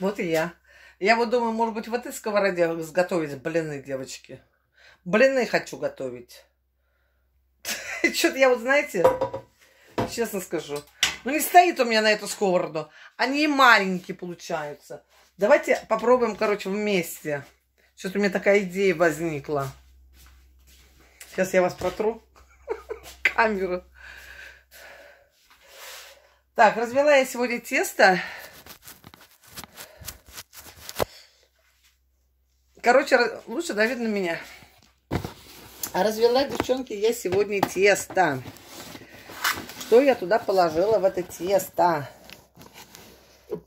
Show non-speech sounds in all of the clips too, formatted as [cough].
Вот и я. Я вот думаю, может быть, в этой сковороде сготовить блины, девочки. Блины хочу готовить. [laughs] Что-то я вот, знаете, честно скажу, ну не стоит у меня на эту сковороду. Они маленькие получаются. Давайте попробуем, короче, вместе. Что-то у меня такая идея возникла. Сейчас я вас протру [laughs] камеру. Так, развела я сегодня тесто. Короче, лучше давить на меня. Развела, девчонки, я сегодня тесто. Что я туда положила в это тесто?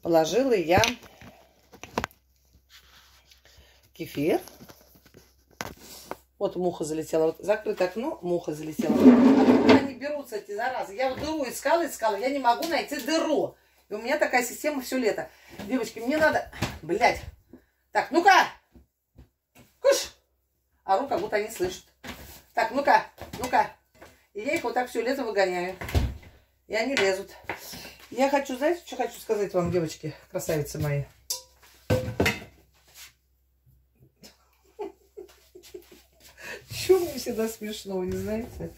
Положила я кефир. Вот муха залетела. Вот закрыто окно, муха залетела. Откуда они берутся, эти заразы? Я вот дыру искала, искала. Я не могу найти дыру. И у меня такая система все лето. Девочки, мне надо... Блядь. Так, ну-ка. А рука будто они слышат. Так, ну-ка, ну-ка. И я их вот так все лето выгоняю. И они лезут. Я хочу, знаете, что хочу сказать вам, девочки, красавицы мои? Чего мне всегда смешно, вы не знаете?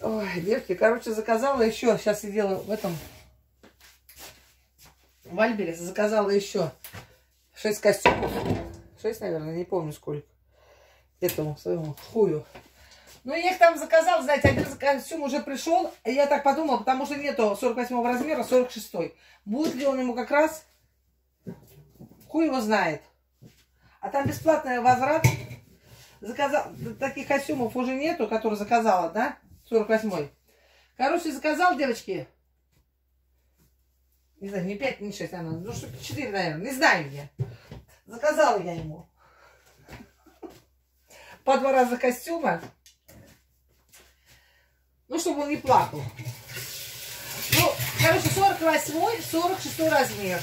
Ой, девки, короче, заказала еще, сейчас сидела в этом, в Альбере, заказала еще 6 костюмов. 6, наверное, не помню сколько. Этому своему хую. Ну, я их там заказала, знаете, один костюм уже пришел. Я так подумала, потому что нету 48 размера, 46. -й. Будет ли он ему как раз? Хуй его знает. А там бесплатный возврат. Заказал, таких костюмов уже нету, которые заказала, да? 48-й. Короче, заказал, девочки. Не знаю, не 5, не 6, наверное. Ну, 4, наверное. Не знаю я. Заказала я ему. По два раза костюма. Ну, чтобы он не плакал. Ну, короче, 48 46 размер.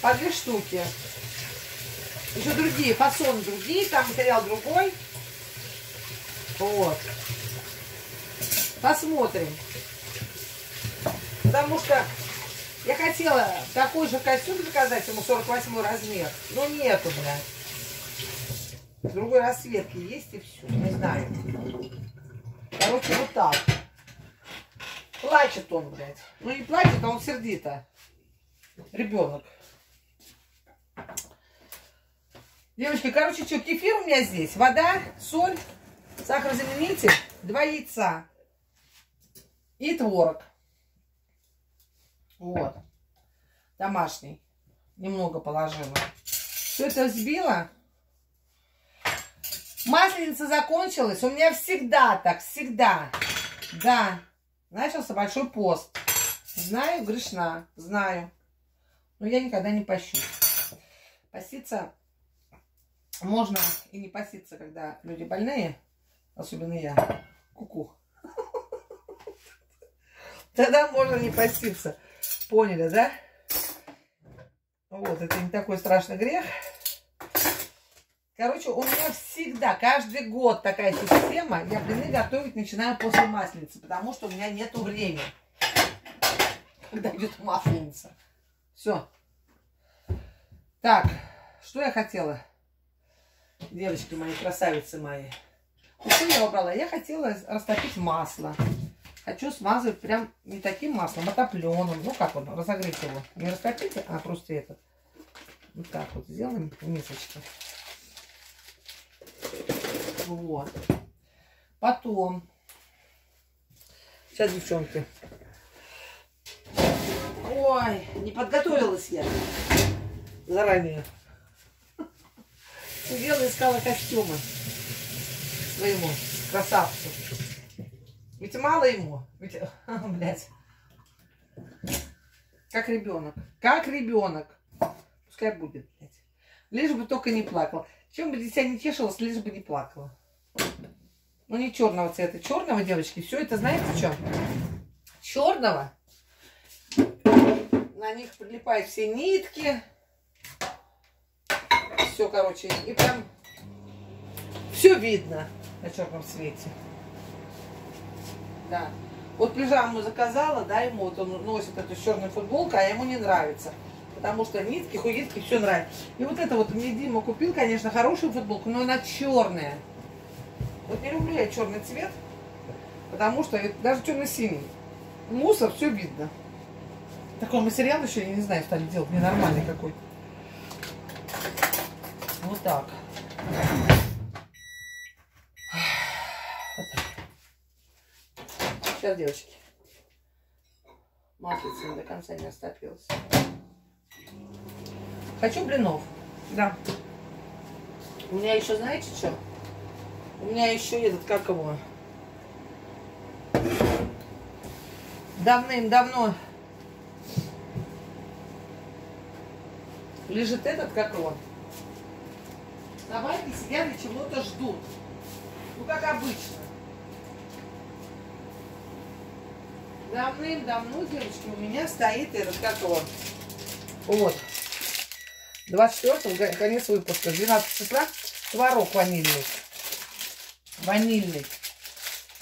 По две штуки. Еще другие, фасоны другие, там материал другой. Вот. Посмотрим. Потому что я хотела такой же костюм заказать, ему 48 размер. Но нету, блядь. Другой расцветки есть и все. Не знаю. Короче, вот так. Плачет он, блядь. Ну не плачет, а он сердито. Ребенок. Девочки, короче, что, кефир у меня здесь, вода, соль, сахарозаменитель, два яйца и творог. Вот. Домашний. Немного положила. Все это взбила. Масленица закончилась. У меня всегда так, всегда. Да. Начался большой пост. Знаю, грешна. Знаю. Но я никогда не пощу. Поститься можно и не поститься, когда люди больные. Особенно я. Куку. [laughs] Тогда можно не поститься. Поняли, да? Вот, это не такой страшный грех. Короче, у меня всегда, каждый год такая система. Я блины готовить начинаю после масленицы, потому что у меня нету времени, когда идет масленица. Все. Так, что я хотела? Девочки мои, красавицы мои. Ну, что я убрала? Я хотела растопить масло. Хочу смазывать прям не таким маслом, а топленым. Ну, как он, разогреть его. Не растопите, а просто этот. Вот так вот сделаем в мисочке. Вот. Потом. Сейчас, девчонки. Ой, не подготовилась я заранее. Сидела, искала костюмы своему красавцу. Ведь мало ему. Ведь, [laughs] блядь. Как ребенок. Как ребенок. Пускай будет, блядь. Лишь бы только не плакал. Чем бы дитя не тешилось, лишь бы не плакала. Ну, не черного цвета. Черного, девочки, все это, знаете, что? Черного. На них прилипают все нитки. Все, короче, и прям все видно на черном свете. Да. Вот пижаму заказала, да, ему вот он носит эту черную футболку, а ему не нравится. потому что нитки, хуитки, все нравится. И вот это вот мне Дима купил, конечно, хорошую футболку, но она черная. Вот не люблю я черный цвет, потому что даже черно-синий. Мусор, все видно. Такой материал еще, я не знаю, стали делать, ненормальный какой-то. Вот так. Сейчас, девочки. Маслица до конца не растопилась. Хочу блинов. Да. У меня еще, знаете что? У меня еще этот, как его? Давным-давно лежит этот, как его? Собаки сидят и чего-то ждут. Ну, как обычно. Давным-давно, девочки, у меня стоит этот, как его? Вот. 24 конец выпуска. 12 числа творог ванильный. Ванильный.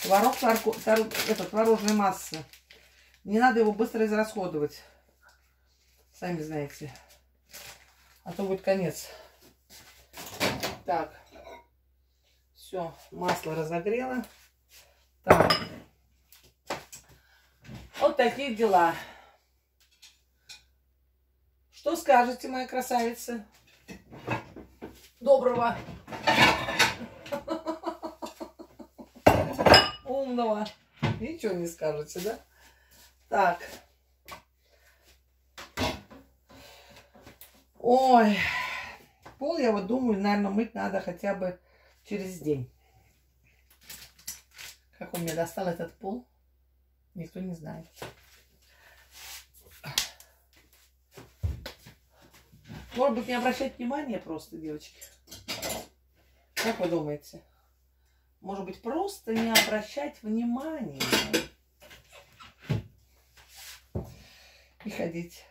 Творог, творог, творог это, творожная масса. Не надо его быстро израсходовать. Сами знаете. А то будет конец. Так. Все, масло разогрело. Так. Вот такие дела. Что скажете, моя красавица? Доброго. Умного. Ничего не скажете, да? Так. Ой. Пол, я вот думаю, наверное, мыть надо хотя бы через день. Как он мне достал этот пол, никто не знает. Может быть, не обращать внимания просто, девочки? Как вы думаете? Может быть, просто не обращать внимания. И ходить.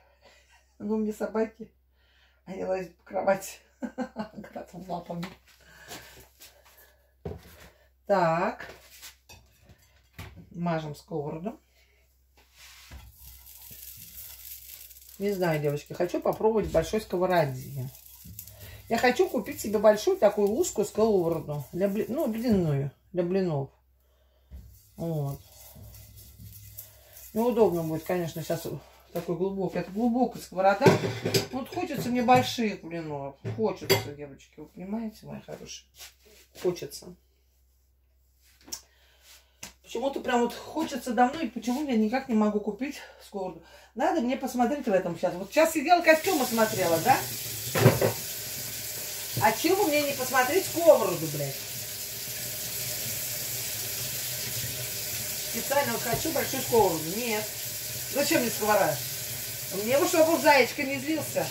Ну, мне собаки, они лазят по кровати. [laughs] Грацем лапами. Так. Мажем сковороду. Не знаю, девочки, хочу попробовать большой сковороде. Я хочу купить себе большую такую узкую сковороду. Для бли... Ну, длинную, для блинов. Вот. Неудобно будет, конечно, сейчас такой глубокий. Это глубокая сковорода. Вот хочется мне больших блинов. Хочется, девочки. Вы понимаете, мои хорошие? Хочется. Почему-то прям вот хочется давно, и почему я никак не могу купить сковороду. Надо мне посмотреть в этом сейчас. Вот сейчас сидела, костюмы смотрела, да? А чего мне не посмотреть сковороду, блядь? Специально вот хочу большую сковороду. Нет. Зачем мне сковорода? Мне бы, чтобы зайчка не злился.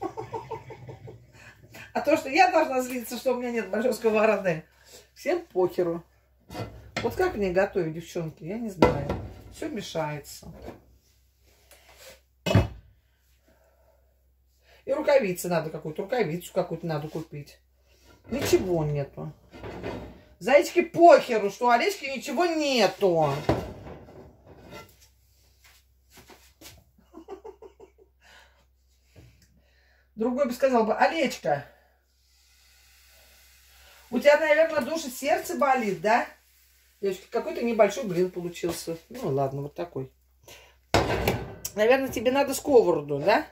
[laughs] А то, что я должна злиться, что у меня нет большой сковороды, всем похеру. Вот как мне готовить, девчонки, я не знаю. Все мешается. И рукавицы надо какую-то, рукавицу какую-то надо купить. Ничего нету. Зайчики похеру, что у Олечки ничего нету. Другой бы сказал бы, Олечка, у тебя, наверное, душа сердце болит, да? Девочки, какой-то небольшой блин получился. Ну, ладно, вот такой. Наверное, тебе надо сковороду, да?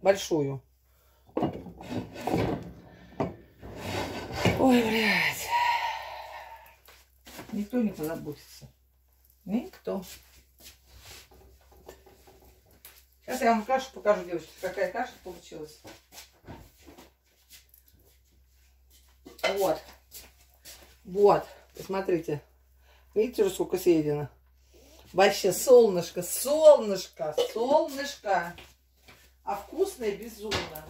Большую. Ой, блядь. Никто не позаботится. Никто. Сейчас я вам кашу покажу, девочки, какая каша получилась. Вот. Вот. Посмотрите. Видите, уже сколько съедено? Вообще солнышко, солнышко, солнышко. А вкусное безумно.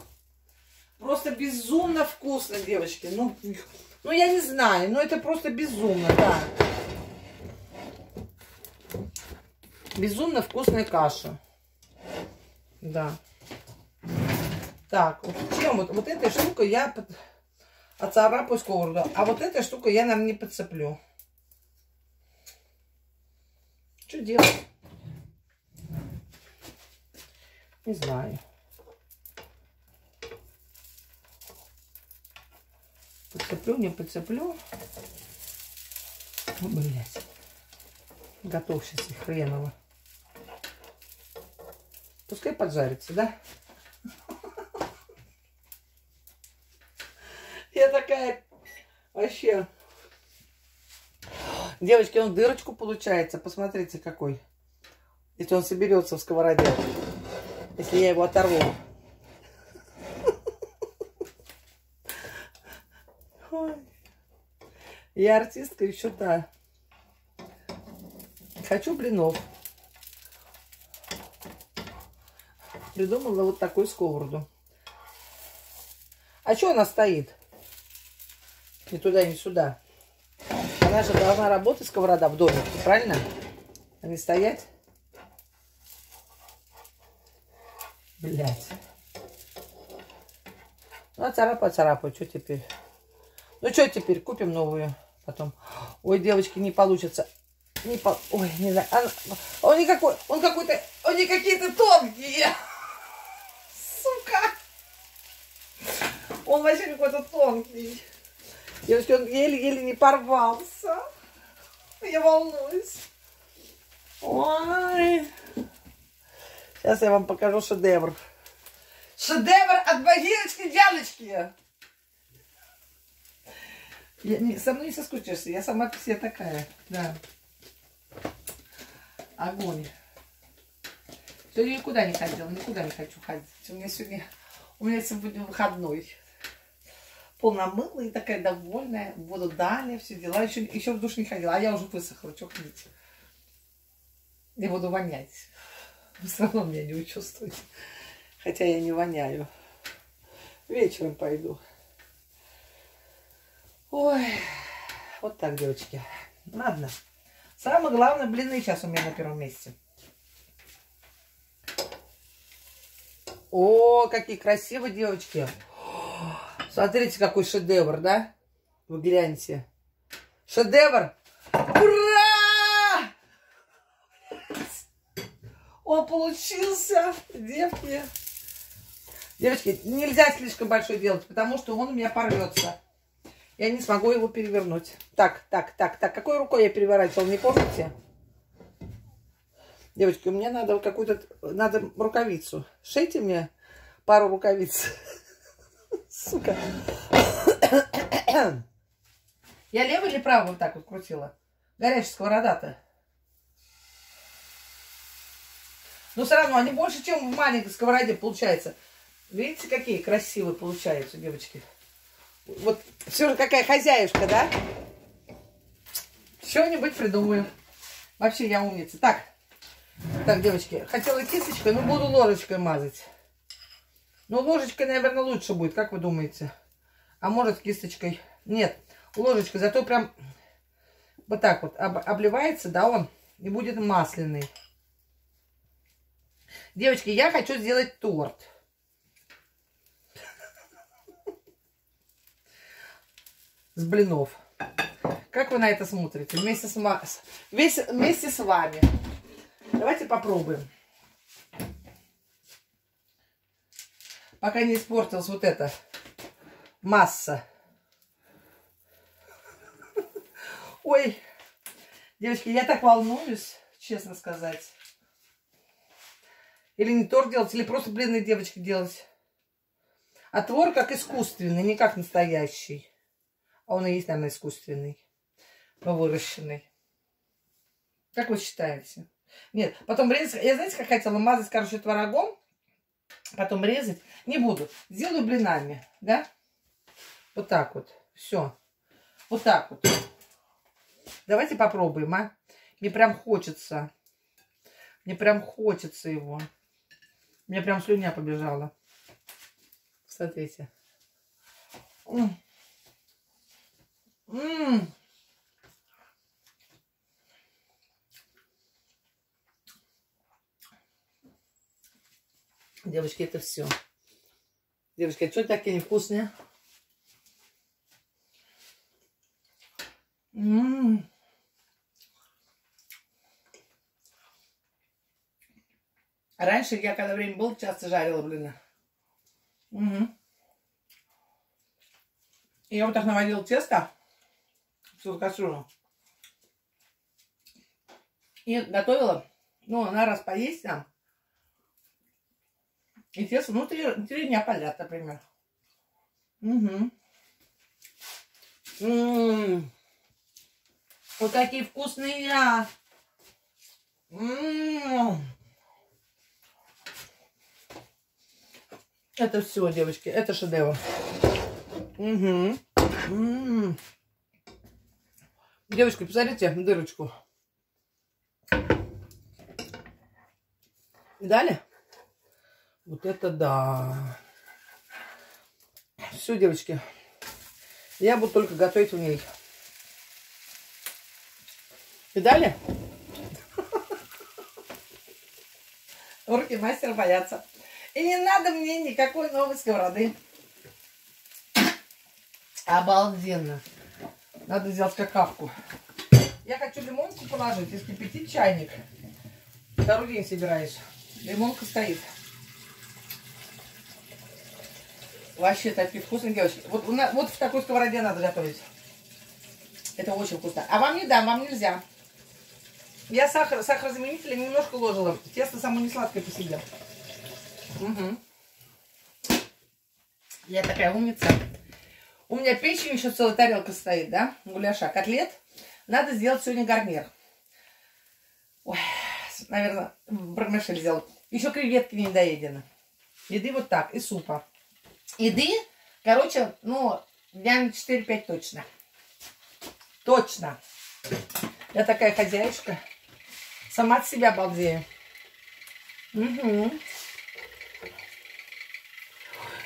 Просто безумно вкусно, девочки. Ну, ну я не знаю, но это просто безумно, да. Безумно вкусная каша. Да. Так, вот чем вот, вот этой штукой я под... оцарапаю сковороду, а вот этой штукой я, наверное, не подцеплю. Что делать? Не знаю. Подцеплю, не подцеплю. Блять. Готов сейчас и хреново. Пускай поджарится, да? [laughs] Я такая вообще... Девочки, он дырочку получается. Посмотрите, какой. Если он соберется в сковороде. Если я его оторву. Я артистка еще та. Хочу блинов. Придумала вот такую сковороду. А что она стоит? Ни туда, ни сюда. Она же должна работать, сковорода, в домике, правильно? А не стоять. Блять. Ну, а царапай, царапай. Что теперь? Ну, что теперь? Купим новую потом. Ой, девочки, не получится. Не по... Ой, не знаю. Она... Он никакой... Он какой-то... Он не какие-то тонкие. Сука. Он вообще какой-то тонкий. Девочки, он еле-еле не порвался. Я волнуюсь. Ой. Сейчас я вам покажу шедевр. Шедевр от богиночки Дианочки. Я не, со мной не соскучишься, я сама по себе такая. Да. Огонь. Сегодня никуда не ходила, никуда не хочу ходить. У меня сегодня, у меня сегодня выходной. Полномылая и такая довольная, воду дали, все дела. Еще, еще в душ не ходила, а я уже высохла, что ходить. Я буду вонять. Вы все равно меня не учувствуете. Хотя я не воняю. Вечером пойду. Ой, вот так, девочки. Ладно. Самое главное, блины сейчас у меня на первом месте. О, какие красивые девочки. Смотрите, какой шедевр, да? Вы гляньте. Шедевр. Ура! Он получился, девки. Девочки, нельзя слишком большой делать, потому что он у меня порвется. Я не смогу его перевернуть. Так, так, так, так. Какой рукой я переворачивал, не помните? Девочки, у меня надо какую-то... Надо рукавицу. Шейте мне пару рукавиц. Сука. Я левой или правой вот так вот крутила? Горячая сковорода-то. Но все равно они больше, чем в маленькой сковороде получается. Видите, какие красивые получаются, девочки. Вот все же какая хозяюшка, да? Что-нибудь придумаю. Вообще я умница. Так, так, девочки, хотела кисточкой, но буду ложечкой мазать. Ну, ложечкой, наверное, лучше будет, как вы думаете? А может, кисточкой? Нет, ложечкой, зато прям вот так вот об, обливается, да, он, и будет масляный. Девочки, я хочу сделать торт. [laughs] с блинов. Как вы на это смотрите? Вместе с, весь, вместе с вами. Давайте попробуем. Пока не испортилась вот эта масса. [laughs] Ой, девочки, я так волнуюсь, честно сказать. Или не торт делать, или просто блины девочки делать. А твор как искусственный, не как настоящий. А он и есть, наверное, искусственный, но выращенный. Как вы считаете? Нет, потом. Я знаете, как хотела мазать, короче, творогом. Потом резать. Не буду. Сделаю блинами, да? Вот так вот. Все. Вот так вот. Давайте попробуем, а? Мне прям хочется. Мне прям хочется его. Мне прям слюня побежала. Смотрите. Ммм. Девочки, это все. Девочки, а что такие невкусные? Ммм. Раньше я, когда время было, часто жарила блины. Угу. Я вот так наводила тесто в кастрюлю. И готовила, ну, на раз поесть там. И тесто, ну, три, три дня подряд, например. Угу. М-м-м. Вот какие вкусные. М-м-м. Это все, девочки, это шедевр. Угу. М-м. Девочки, посмотрите дырочку. Далее. Вот это да. Все, девочки. Я буду только готовить в ней. Видали? Руки мастера боятся. И не надо мне никакой новой сковороды. Обалденно. Надо сделать какавку. Я хочу лимонку положить и скипятить чайник. Второй день собираюсь. Лимонка стоит. Вообще такие вкусные девочки. Вот, вот в такой сковороде надо готовить. Это очень вкусно. А вам не дам, вам нельзя. Я сахар, сахарозаменитель немножко ложила. Тесто само не сладкое посидел. Угу. Я такая умница. У меня печень еще целая тарелка стоит, да? Гуляша. Котлет. Надо сделать сегодня гарнир. Ой, наверное, бармешель сделал. Еще креветки не доедены. Еды вот так. И супа. Еды, короче, ну, дня на 4-5 точно. Точно. Я такая хозяйка. Сама от себя балдею. Угу.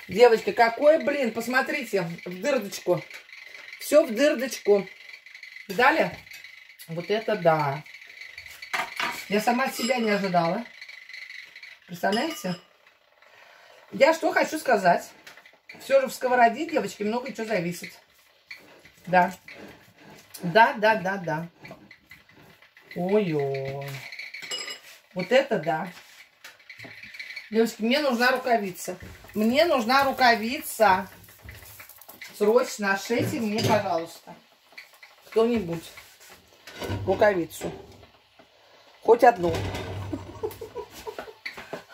Девочки, какой блин, посмотрите, в дырдочку. Все в дырдочку. Видали? Вот это да. Я сама от себя не ожидала. Представляете? Я что хочу сказать. Все же в сковороде, девочки, много чего зависит. Да. Да, да, да, да. Ой-ой. Вот это да. Девочки, мне нужна рукавица. Мне нужна рукавица. Срочно шейте мне, пожалуйста. Кто-нибудь. Рукавицу. Хоть одну. [laughs]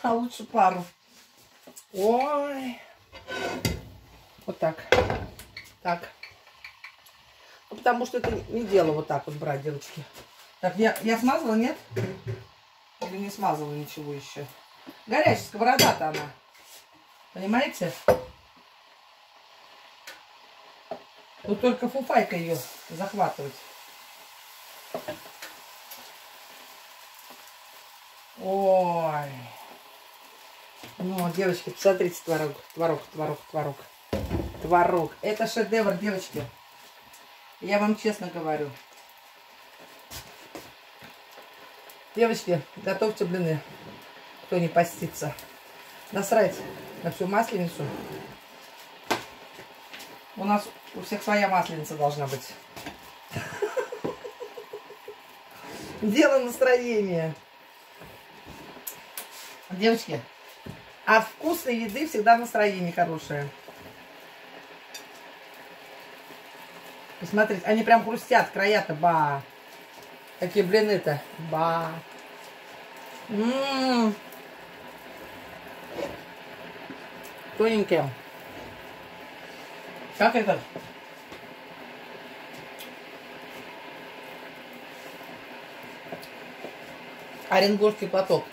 А лучше пару. Ой. Вот так. Так. Ну, потому что это не дело вот так вот брать, девочки. Так, я, я смазала, нет? Или не смазала ничего еще? Горячая сковорода-то она. Понимаете? Тут только фуфайка ее захватывать. Ой. Ну, девочки, посмотрите, творог, творог, творог, творог. Творог. Это шедевр, девочки. Я вам честно говорю. Девочки, готовьте блины, кто не постится. Насрать на всю масленицу. У нас у всех своя масленица должна быть. [laughs] Дело настроения. Девочки, от вкусной еды всегда настроение хорошее. Посмотрите, они прям хрустят, края-то, ба. Какие блины-то, ба. Ммм. Тоненькие. Как это? Оренбургский платок.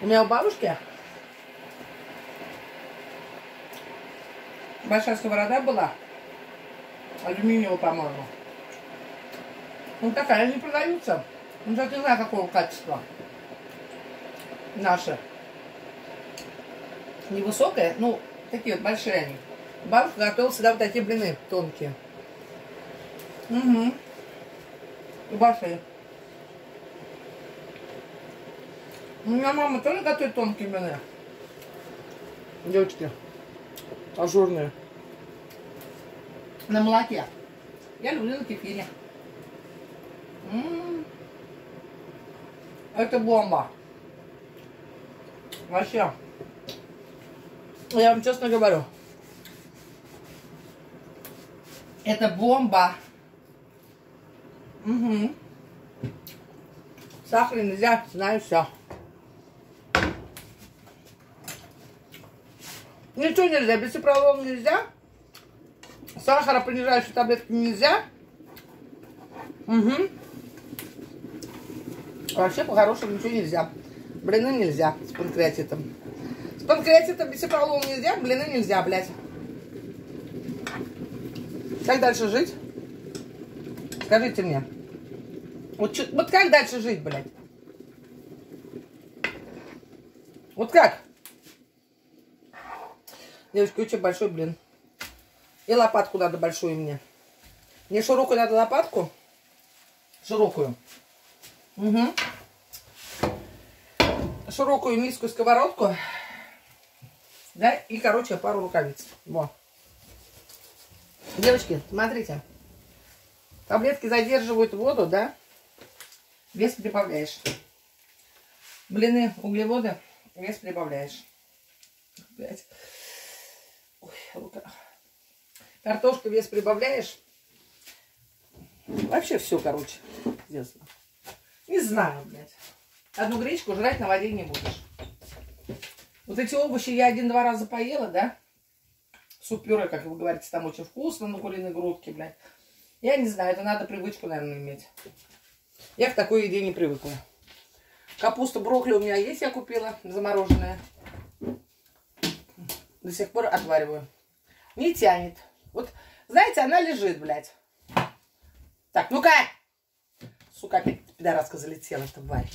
У меня у бабушки большая сковорода была. Алюминиевая, по-моему. Ну такая, они продаются. Ну, я не знаю, какого качества. Наши. Невысокая, ну, такие вот большие они. Бабушка готовила всегда вот такие блины тонкие. Угу. Большие. У меня мама тоже готовит тонкие блины. Девочки, ажурные. На молоке. Я люблю на кефире. М -м -м. Это бомба. Вообще. Я вам честно говорю. Это бомба. Угу. Сахар нельзя, знаю все. Ничего нельзя, бисопролол нельзя. Сахара понижающей таблетки нельзя. Угу. Вообще по-хорошему ничего нельзя. Блины нельзя с панкреатитом. С панкреатитом бисопролол нельзя, блины нельзя, блядь. Как дальше жить? Скажите мне. Вот, вот как дальше жить, блядь? Вот как? Девочки, очень большой блин. И лопатку надо большую мне. Мне широкую надо лопатку. Широкую. Угу. Широкую низкую сковородку. Да, и, короче, пару рукавиц. Во. Девочки, смотрите. Таблетки задерживают воду, да? Вес прибавляешь. Блины, углеводы, вес прибавляешь. Блять. Ой, рука. Картошка, вес прибавляешь. Вообще все, короче, ясно. Не знаю, блядь. Одну гречку жрать на воде не будешь. Вот эти овощи я один-два раза поела, да? Суп-пюре, как вы говорите, там очень вкусно на куриной грудке, блядь. Я не знаю, это надо привычку, наверное, иметь. Я к такой еде не привыкла. Капуста, брокколи у меня есть, я купила, замороженная. До сих пор отвариваю. Не тянет. Вот, знаете, она лежит, блядь. Так, ну-ка! Сука, опять пидораска залетела, тварь.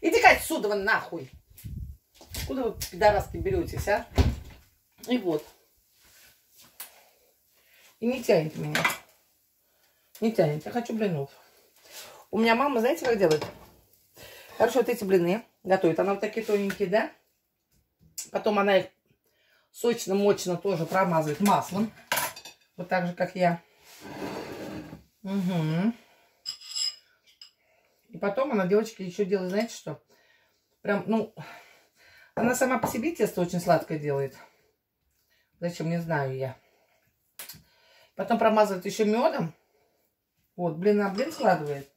Иди-ка отсюда вон нахуй. Куда вы, пидораски, беретесь, а? И вот. И не тянет меня. Не тянет. Я хочу блинов. У меня мама, знаете, как делает? Короче, вот эти блины готовит. Она вот такие тоненькие, да? Потом она их сочно-мочно тоже промазывает маслом. Вот так же, как я. Угу. И потом она, девочки, еще делает, знаете что? Прям, ну, она сама по себе тесто очень сладкое делает. Зачем, не знаю я. Потом промазывает еще медом. Вот, блин на блин складывает.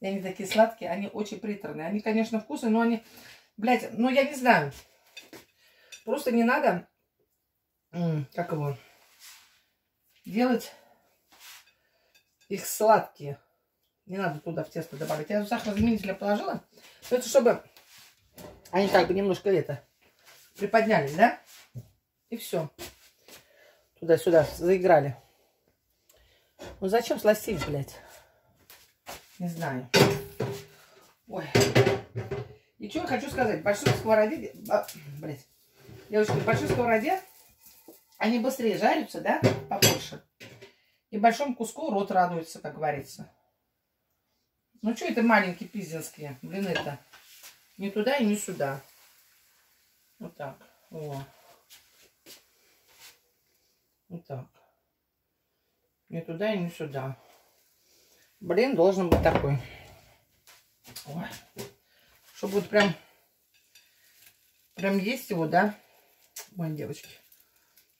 И они такие сладкие, они очень приторные. Они, конечно, вкусные, но они, блядь, ну я не знаю. Просто не надо, как его, делать их сладкие. Не надо туда в тесто добавить. Я сахарозаменителя положила. Но это чтобы они как бы немножко это приподнялись, да? И все. Туда-сюда заиграли. Ну зачем сластить, блядь? Не знаю. Ой. И что я хочу сказать. Большой сковороде... а, Блядь. Девочки, в большой сковороде они быстрее жарятся, да? Побольше. И большому куску рот радуется, как говорится. Ну что это маленькие пиздинские блины-то? Не туда и не сюда. Вот так. О. Вот так. Не туда и не сюда. Блин, должен быть такой. Ой. Чтобы вот прям, прям есть его, да? Мои девочки.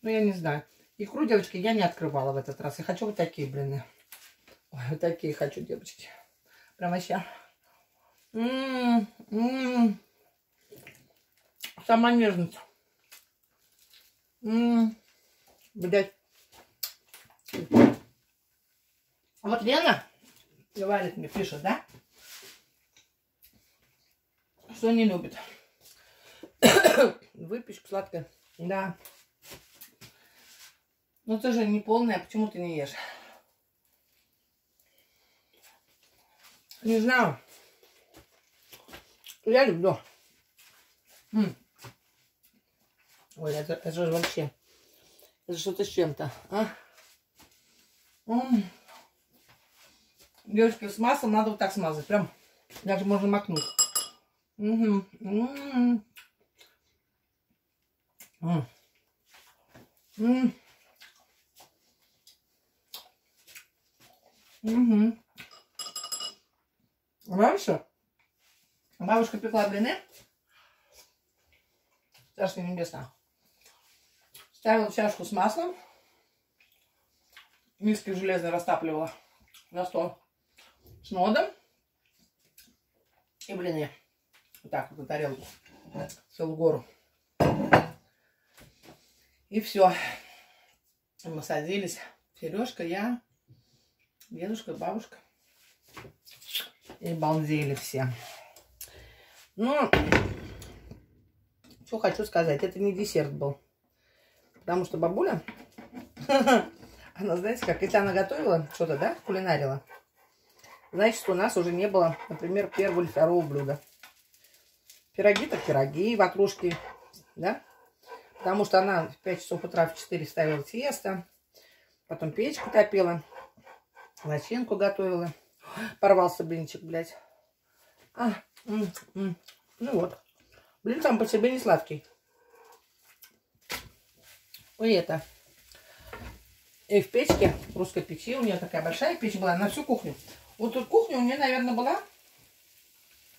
Ну, я не знаю. Икру, девочки, я не открывала в этот раз. Я хочу вот такие блины. Ой, вот такие хочу, девочки. Прям вообще. М -м. Сама нежность. М -м. Блять. Вот Лена говорит мне, пишет, да? Что не любит. [coughs] Выпечку сладкую. Да. Ну ты же не полная, почему ты не ешь? Не знаю. Я люблю. М. Ой, это, это же вообще. Это что-то с чем-то. А? М. Девочки, с маслом надо вот так смазать. Прям даже можно макнуть. Угу. М. М. М. Угу. Раньше бабушка пекла блины. Царство небесное. Ставила чашку с маслом. Миски железной растапливала на стол. С нодом. И блины. Вот так вот на тарелку. Целую гору. И все. Мы садились. Сережка, я, дедушка, бабушка. И балдели все. Ну, что хочу сказать. Это не десерт был. Потому что бабуля, [laughs] она, знаете как, если она готовила что-то, да, кулинарила, значит, у нас уже не было, например, первого или второго блюда. Пироги так пироги, ватрушки, да? Потому что она в 5 часов утра в 4 ставила тесто, потом печку топила, начинку готовила. Порвался блинчик, блядь. А, м -м -м. Ну вот. Блин сам по себе не сладкий. И это. И в печке, в русской печи, у нее такая большая печь была на всю кухню. Вот тут кухня у нее, наверное, была.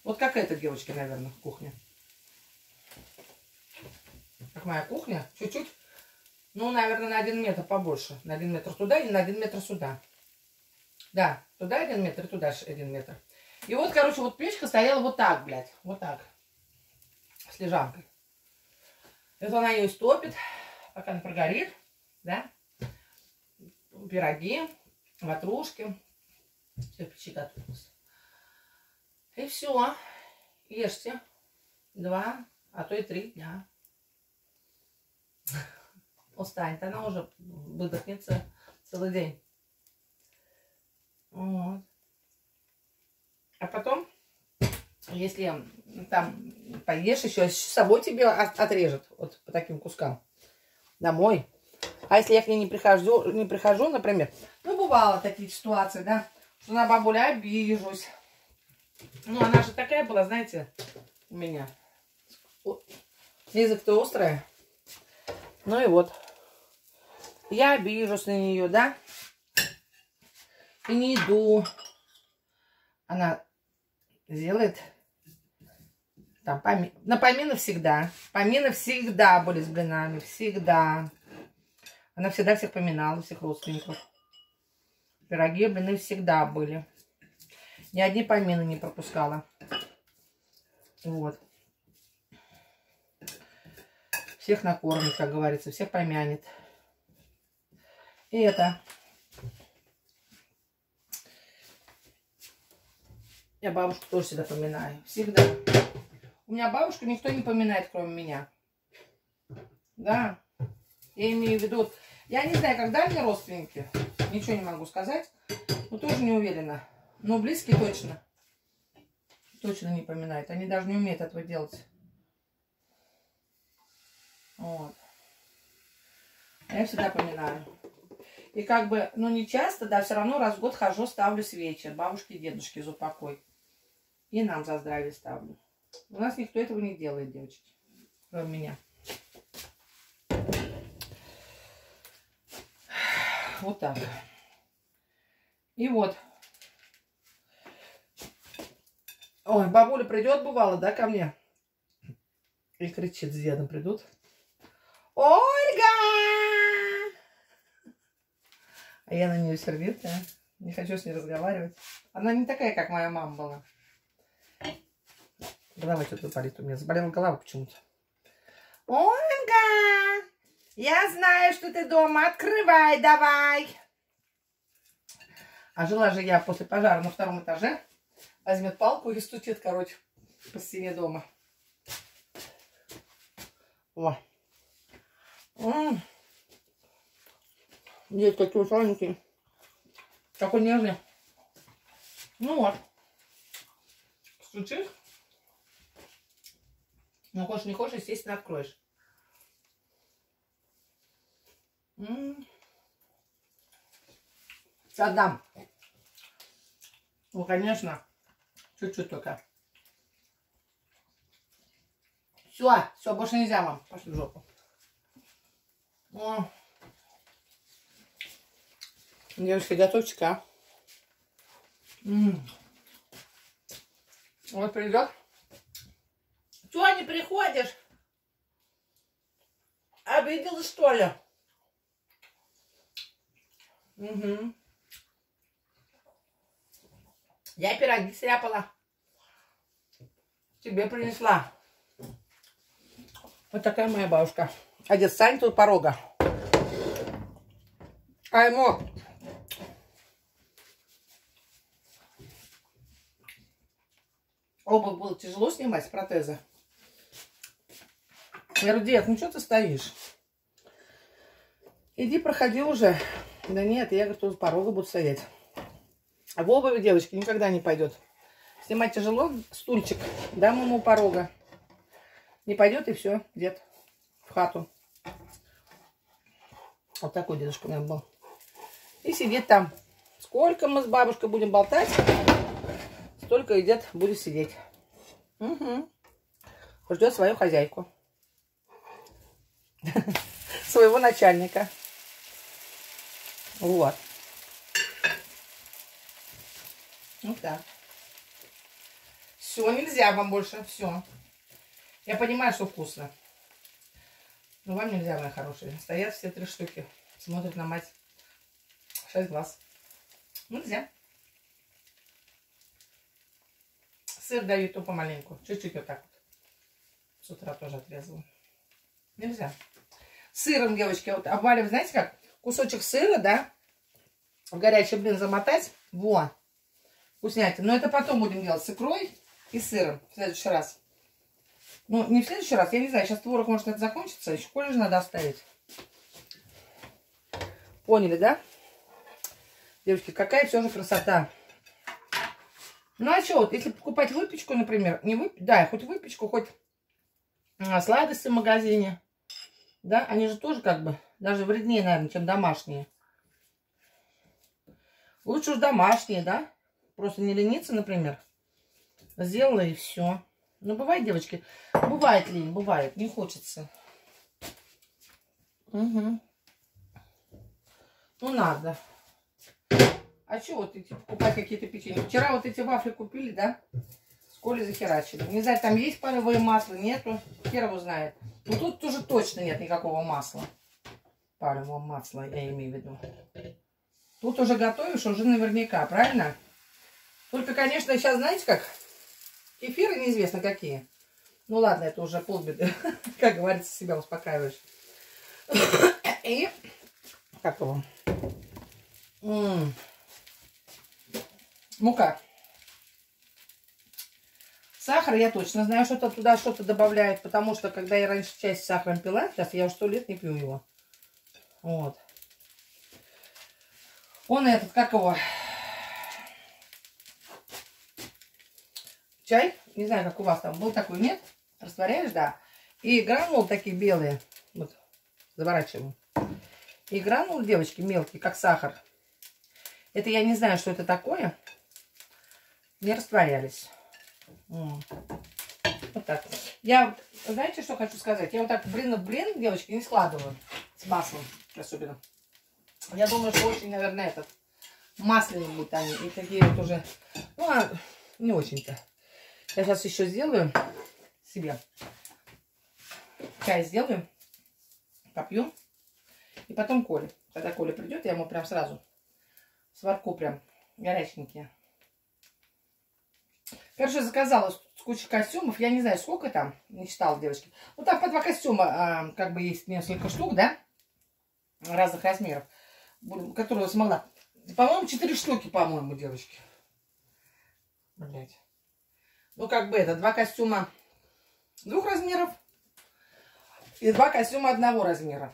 Вот как эта девочки, наверное, кухня. Как моя кухня. Чуть-чуть. Ну, наверное, на один метр побольше. На один метр туда и на один метр сюда. Да, туда один метр, туда один метр. И вот, короче, вот печка стояла вот так, блядь. Вот так. С лежанкой. Это она ее стопит, пока она прогорит. Да? Пироги, ватрушки. Все печи готовилось. И все. Ешьте. Два, а то и три дня. Устанет. Она уже выдохнется целый день. Вот. А потом, если там поешь еще, с собой тебе отрежет вот по таким кускам домой. А если я к ней не прихожу, не прихожу, например, ну, бывало такие ситуации, да, что на бабуля обижусь. Ну, она же такая была, знаете, у меня. Язык-то острая. Ну и вот. Я обижусь на нее, да? И не иду. Она сделает там поми... на помины всегда. Помины всегда были с блинами. Всегда. Она всегда всех поминала, всех родственников. Пироги, блины всегда были. Ни одни помины не пропускала. Вот. Всех накормит, как говорится, всех помянет. И это Я бабушку тоже всегда поминаю. Всегда. У меня бабушку никто не поминает, кроме меня. Да. Я имею в виду... Я не знаю, когда мне родственники. Ничего не могу сказать. Но тоже не уверена. Но близкие точно. Точно не поминают. Они даже не умеют этого делать. Вот. А я всегда поминаю. И как бы, ну не часто, да, все равно раз в год хожу, ставлю свечи. Бабушке и дедушке за упокой. И нам за здравие ставлю. У нас никто этого не делает, девочки. Кроме меня. Вот так. И вот. Ой, бабуля придет, бывало, да, ко мне? И кричит, с дедом придут. Ольга! А я на нее сердитая. Не хочу с ней разговаривать. Она не такая, как моя мама была. Голова что-то болит у меня. Заболела голова почему-то. Ольга! Я знаю, что ты дома. Открывай давай. А жила же я после пожара на втором этаже. Возьмет палку и стучит, короче, по стене дома. О. Здесь такие сладенькие. Такой нежный. Ну вот. Стучишь. Ну, хочешь, не хочешь, естественно, откроешь. Отдам. Ну, конечно, чуть-чуть только. Все, все, больше нельзя вам. Пошли в жопу. О. Девочки, готовчик, а? М -м. Вот придет. Чего не приходишь? обиделась, что ли? Угу. Я пироги сряпала. Тебе принесла. Вот такая моя бабушка. Дед Сань тут порога. А ему обувь было тяжело снимать с протеза. Я говорю, дед, ну что ты стоишь? Иди, проходи уже. Да нет, я, говорю, тут порога буду стоять. А в обуви девочки никогда не пойдет. Снимать тяжело, стульчик, дам ему порога. Не пойдет и все, дед, хату. Вот такой дедушка у меня был. И сидит там. Сколько мы с бабушкой будем болтать, столько и дед будет сидеть. Угу. Ждет свою хозяйку. [laughs] Своего начальника. Вот. Вот так. Все, нельзя вам больше. Все. Я понимаю, что вкусно. Но вам нельзя, мои хорошие. Стоят все три штуки. Смотрят на мать. Шесть глаз. Нельзя. Сыр даю то помаленьку. Чуть-чуть вот так вот. С утра тоже отрезала. Нельзя. Сыром, девочки, вот обваливать, знаете как? Кусочек сыра, да? В горячий блин замотать. Во. Вкуснятина. Но это потом будем делать с икрой и сыром в следующий раз. Ну, не в следующий раз, я не знаю, сейчас творог может это закончится, еще колледж надо оставить. Поняли, да? Девочки, какая все же красота. Ну, а что, вот, если покупать выпечку, например, не вып... да, хоть выпечку, хоть а, сладости в магазине, да, они же тоже как бы даже вреднее, наверное, чем домашние. Лучше уж домашние, да? Просто не лениться, например. Сделала и все. Ну, бывает, девочки, бывает лень, бывает, не хочется. Угу. Ну, надо. А что вот эти покупать какие-то печенья? Вчера вот эти вафли купили, да? С Колей захерачили. Не знаю, там есть палевое масло, нету. Хер его знает. Но тут тоже точно нет никакого масла. Палевого масла, я имею в виду. Тут уже готовишь, уже наверняка, правильно? Только, конечно, сейчас, знаете как? Кефиры неизвестно какие. Ну ладно, это уже полбеды. [laughs] Как говорится, себя успокаиваешь. [coughs] И как его? Мука. Сахар я точно знаю, что-то туда что-то добавляют, потому что когда я раньше часть сахаром пила, сейчас я уже сто лет не пью его. Вот. Он этот, как его? Чай, не знаю, как у вас там, был такой, нет? Растворяешь, да. И гранулы такие белые, вот, заворачиваем. И гранулы, девочки, мелкие, как сахар. Это я не знаю, что это такое не растворялись. Вот так. Я, знаете, что хочу сказать? Я вот так блин в блин, девочки, не складываю. С маслом особенно. Я думаю, что очень, наверное, этот масляные будут они. И такие вот уже, ну, а не очень-то. Я сейчас еще сделаю себе. Чай сделаю. Попью. И потом Коля. Когда Коля придет, я ему прям сразу сварку прям горяченькие. Короче, заказала с кучей костюмов. Я не знаю, сколько там. Не читала, девочки. Ну, там по два костюма, а, как бы есть несколько штук, да? Разных размеров. Которые смогла. По-моему, четыре штуки, по-моему, девочки. Блять. Ну, как бы это, два костюма двух размеров и два костюма одного размера.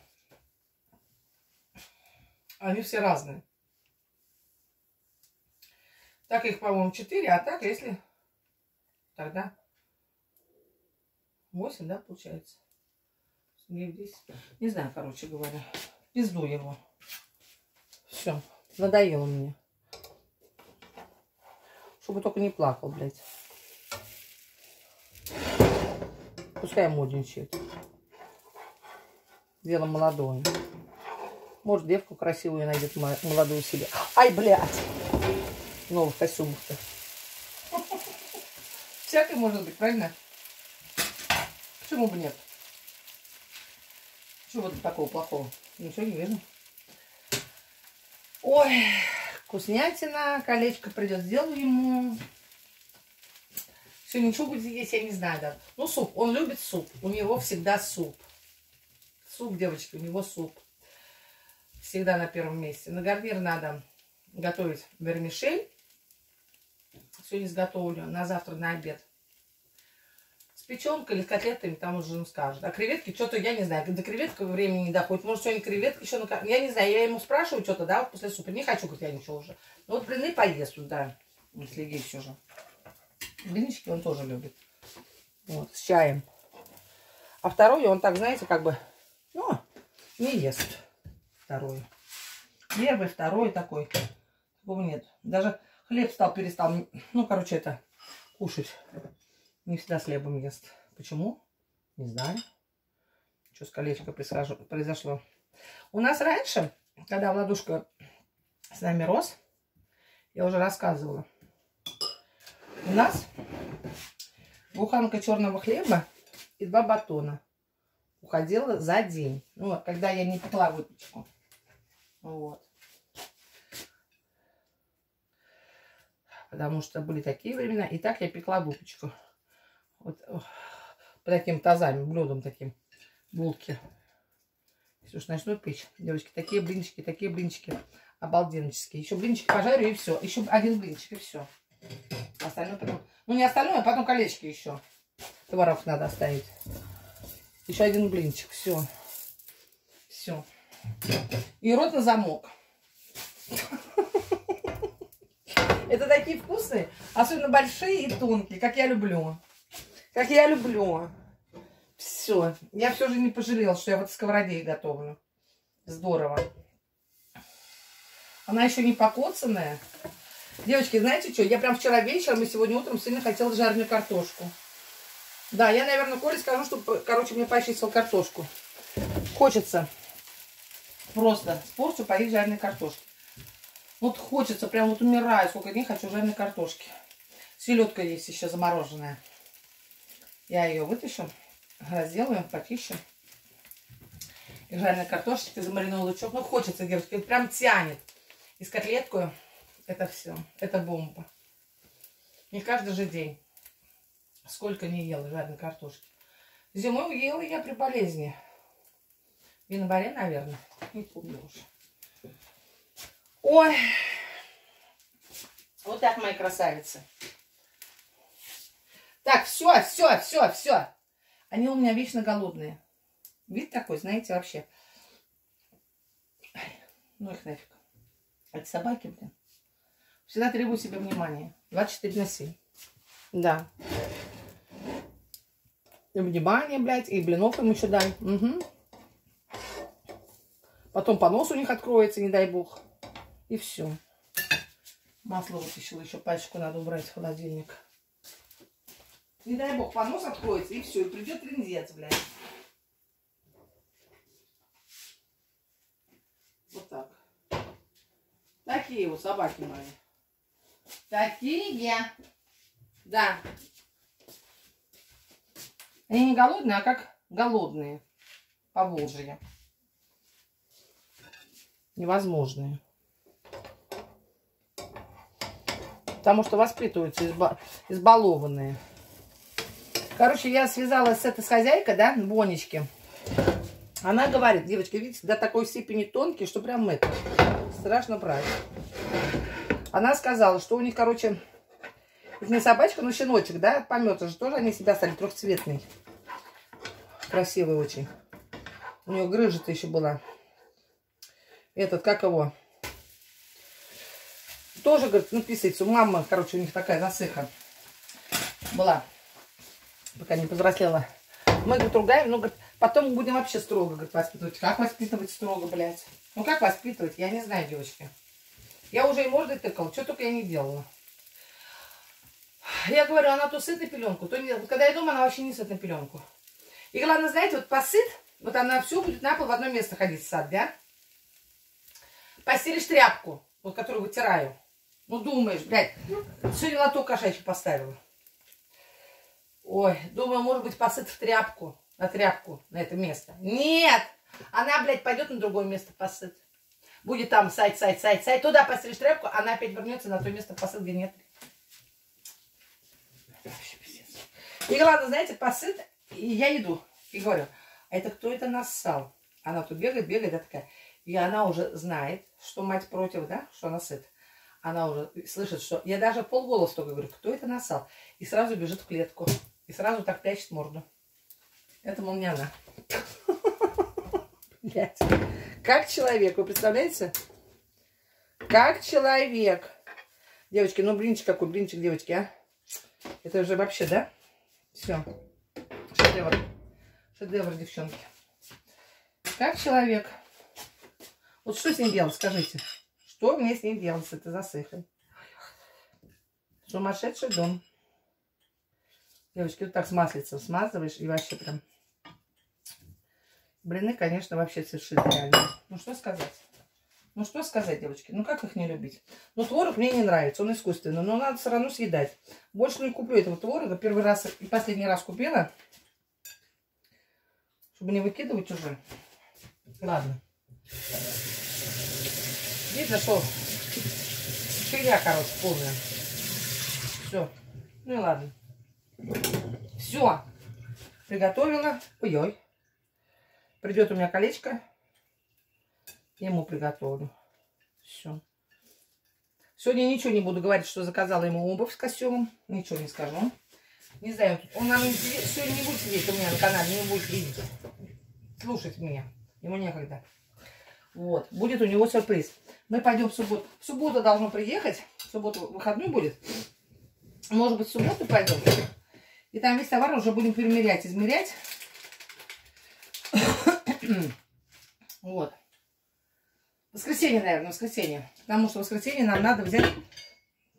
Они все разные. Так их, по-моему, четыре, а так, если Тогда 8, да, получается? 9, 10. Не знаю, короче говоря. Пизду его. Все. Надоело мне. Чтобы только не плакал, блядь. Пускай модничает. Дело молодое. Может, девку красивую найдет молодую себе. Ай, блядь! Новых костюмов-то. Всякое может быть, правильно? Почему бы нет? Что вот такого плохого? Ничего не вижу. Ой, вкуснятина. Колечко придет, сделаю ему. Все, ничего будет есть, я не знаю даже. Ну, суп. Он любит суп. У него всегда суп. Суп, девочки, у него суп. Всегда на первом месте. На гарнир надо готовить вермишель. Сегодня изготовлю на завтра, на обед. С печенкой или с котлетами, там уже он скажет. А креветки, что-то, я не знаю, до креветка времени не доходит. Может, сегодня креветка еще на... Я не знаю, я ему спрашиваю что-то, да, после супа. Не хочу, говорит, я ничего уже. Ну, вот блины поест, да, если есть уже. Блинчики он тоже любит. Вот, с чаем. А второй он так, знаете, как бы, ну, не ест второй. Первый, второй такой. Такого нет. Даже хлеб стал, перестал, ну, короче, это, кушать. Не всегда с хлебом ест. Почему? Не знаю. Что с колечкой произошло. У нас раньше, когда Владушка с нами рос, я уже рассказывала, у нас буханка черного хлеба и два батона уходила за день. Ну, когда я не пекла выпечку. Вот. Потому что были такие времена. И так я пекла выпечку. Вот по таким тазами, блюдом таким. Булки. Если уж начну печь. Девочки, такие блинчики, такие блинчики. Обалденческие. Еще блинчик пожарю и все. Еще один блинчик и все. Остальное потом... Ну, не остальное, а потом колечки еще. Товаров надо оставить. Еще один блинчик. Все. Все. И рот на замок. [laughs] Это такие вкусные, особенно большие и тонкие, как я люблю. Как я люблю. Все. Я все же не пожалела, что я вот сковороде готовлю. Здорово. Она еще не покоцанная. Девочки, знаете что? Я прям вчера вечером и сегодня утром сильно хотела жареную картошку. Да, я, наверное, Коле скажу, чтобы, короче, мне почистил картошку. Хочется. Просто с порцию поесть жареной картошки. Вот хочется, прям вот умираю, сколько дней хочу жареной картошки. Селедка есть еще замороженная. Я ее вытащу, разделаю, почищу. И жареная картошечка, замариновал лучок. Ну, хочется, девочки, прям тянет. И с котлеткой это все. Это бомба. Не каждый же день. Сколько не ела жареной картошки. Зимой ела я при болезни. В январе, наверное. Не помню уже. Ой. Вот так, мои красавицы. Так, все, все, все, все. Они у меня вечно голодные. Вид такой, знаете, вообще. Ну их нафиг. Это собаки, блин. Всегда требую себе внимания. 24 на 7. Да. И внимание, блядь, и блинов им еще дай. Угу. Потом понос у них откроется, не дай бог. И все. Масло вытащила, еще пачку надо убрать в холодильник. Не дай бог, понос откроется, и все, и придет трендец, блядь. Вот так. Такие вот собаки мои. Такие. Да. Они не голодные, а как голодные. По Волжье. Невозможные. Потому что воспитываются изба избалованные. Короче, я связалась с этой с хозяйкой, да, Бонечки. Она говорит, девочки, видите, до такой степени тонкий, что прям это, страшно брать. Она сказала, что у них, короче, это не собачка, но щеночек, да, помета же тоже они себя стали трехцветный. Красивый очень. У нее грыжа-то еще была. Этот, как его? Тоже, говорит, ну, писается. У мамы, короче, у них такая засыха была. Пока не повзрослела. Мы, говорит, ругаем, но, говорит, потом будем вообще строго, говорит, воспитывать. Как воспитывать строго, блядь? Ну, как воспитывать? Я не знаю, девочки. Я уже и мордой тыкала, что только я не делала. Я говорю, она то сыт на пеленку, то нет. Вот когда я дома, она вообще не сыт на пеленку. И главное, знаете, вот посыт, вот она все будет на пол в одно место ходить сад, да? Постелишь тряпку, вот которую вытираю. Ну, думаешь, блядь, сегодня лоток кошачий поставила. Ой, думаю, может быть, посыт в тряпку, на тряпку, на это место. Нет! Она, блядь, пойдет на другое место посыт. Будет там сайт, сайт, сайт, сайт. Туда постричь тряпку, она опять вернется на то место посыт, где нет. И главное, знаете, посыт, и я иду, и говорю, это кто это нассал? Она тут бегает, бегает, я такая. И она уже знает, что мать против, да, что она сыт. Она уже слышит, что... Я даже полголоса только говорю, кто это нассал? И сразу бежит в клетку. И сразу так прячет морду. Это, мол, она. Блять. Как человек, вы представляете? Как человек. Девочки, ну блинчик какой, блинчик, девочки, а? Это уже вообще, да? Все. Шедевр. Шедевр, девчонки. Как человек. Вот что с ним делать, скажите? Что мне с ним делать, с этой засыхой? Сумасшедший дом. Девочки, вот так с маслицем смазываешь и вообще прям... Блины, конечно, вообще совершенно реальные. Ну, что сказать? Ну, что сказать, девочки? Ну, как их не любить? Ну, творог мне не нравится, он искусственный, но надо все равно съедать. Больше не куплю этого творога. Первый раз и последний раз купила, чтобы не выкидывать уже. Ладно. Видно, что фигня, короче, полная. Все. Ну и ладно. Все. Приготовила. Ой-ой. Придет у меня колечко. Ему приготовлю. Все. Сегодня ничего не буду говорить, что заказала ему обувь с костюмом. Ничего не скажу. Не знаю, он нам сегодня не будет сидеть у меня на канале, не будет видеть. Слушать меня. Ему некогда. Вот. Будет у него сюрприз. Мы пойдем в субботу. В субботу должно приехать. В субботу выходной будет. Может быть, в субботу пойдем. И там весь товар уже будем перемерять, измерять. [clears throat] Вот. Воскресенье, наверное, воскресенье. Потому что воскресенье нам надо взять...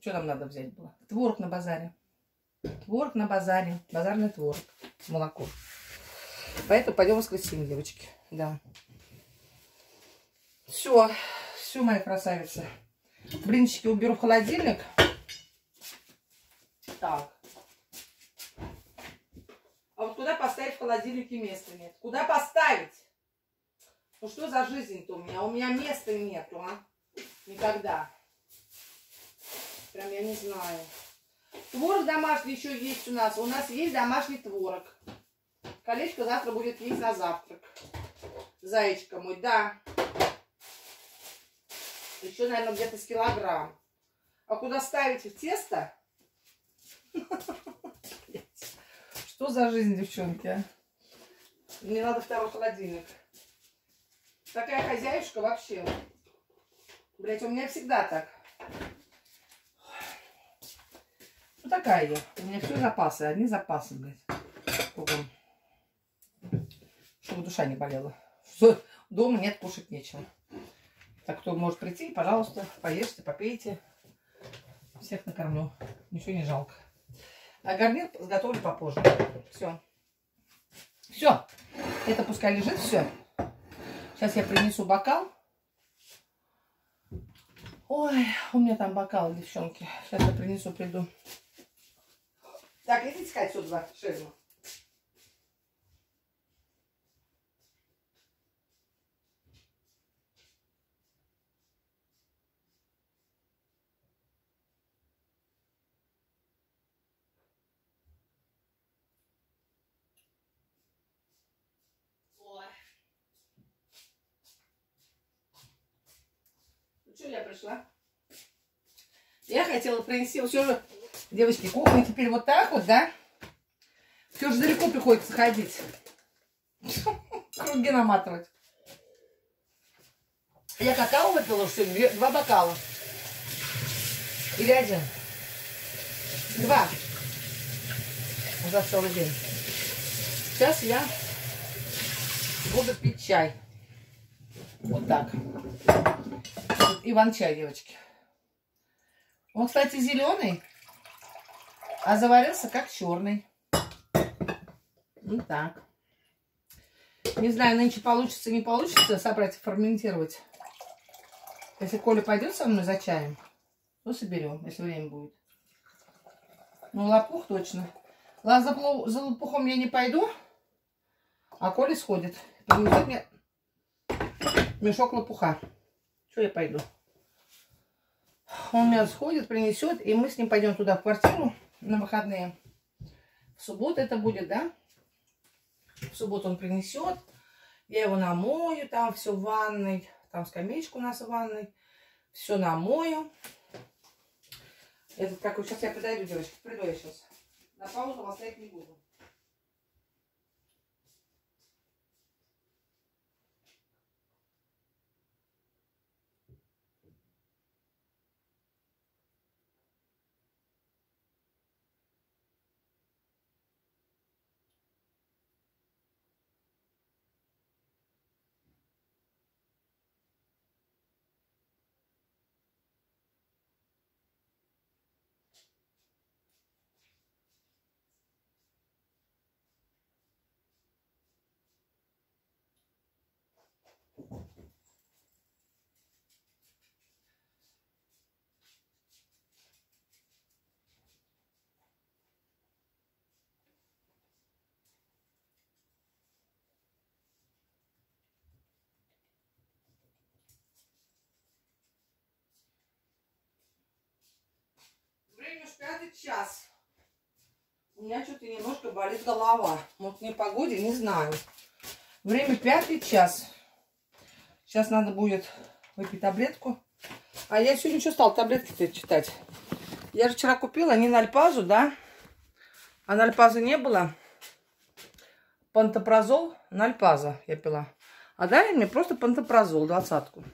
Что нам надо взять было? Творог на базаре. Творог на базаре. Базарный творог. Молоко. Поэтому пойдем воскресенье, девочки. Да. Все. Все, моя красавица. Блинчики уберу в холодильник. Так. А вот куда поставить в холодильнике места нет? Куда поставить? Ну что за жизнь-то у меня? У меня места нету, а? Никогда. Прям я не знаю. Творог домашний еще есть у нас. У нас есть домашний творог. Колечко завтра будет есть на завтрак. Заячка мой, да. Еще, наверное, где-то с килограмм. А куда ставить в тесто? Что за жизнь, девчонки, а? Мне надо второй холодильник. Такая хозяюшка вообще. Блять, у меня всегда так. Ну, такая я. У меня все запасы. Одни запасы, блядь. Чтобы душа не болела. Дома нет, кушать нечего. Так, кто может прийти, пожалуйста, поешьте, попейте. Всех накормлю. Ничего не жалко. А гарнир сготовлю попозже. Все. Все. Это пускай лежит, все. Сейчас я принесу бокал. Ой, у меня там бокал, девчонки. Сейчас я принесу, приду. Так, идите ка отсюда, ширму. Что я пришла? Я хотела принести все же, девочки, кухня теперь вот так вот, да? Все же далеко приходится ходить. [laughs] Круги наматывать. Я какао выпила сегодня, два бокала. Или один? Два. За целый день. Сейчас я буду пить чай. Вот так. Иван-чай, девочки. Он, кстати, зеленый, а заварился как черный. Вот так. Не знаю, нынче получится, не получится собрать и ферментировать. Если Коля пойдет со мной за чаем, то соберем, если время будет. Ну, лопух точно. За, за лопухом я не пойду, а Коля сходит. Принесет мне мешок лопуха. Что я пойду? Он меня сходит, принесет, и мы с ним пойдем туда, в квартиру на выходные. В субботу это будет, да? В субботу он принесет. Я его намою, там все в ванной. Там скамеечка у нас в ванной. Все намою. Этот какой, сейчас я подойду, девочки, приду я сейчас. На паузу вас не буду. Уж пятый час. У меня что-то немножко болит голова. Вот не погоде, не знаю. Время пятый час. Сейчас надо будет выпить таблетку. А я сегодня что стал таблетки-то читать? Я же вчера купила не на альпазу, да? А на альпазы не было. Пантопрозол на альпаза я пила. А дали мне просто пантопрозол, двадцатку.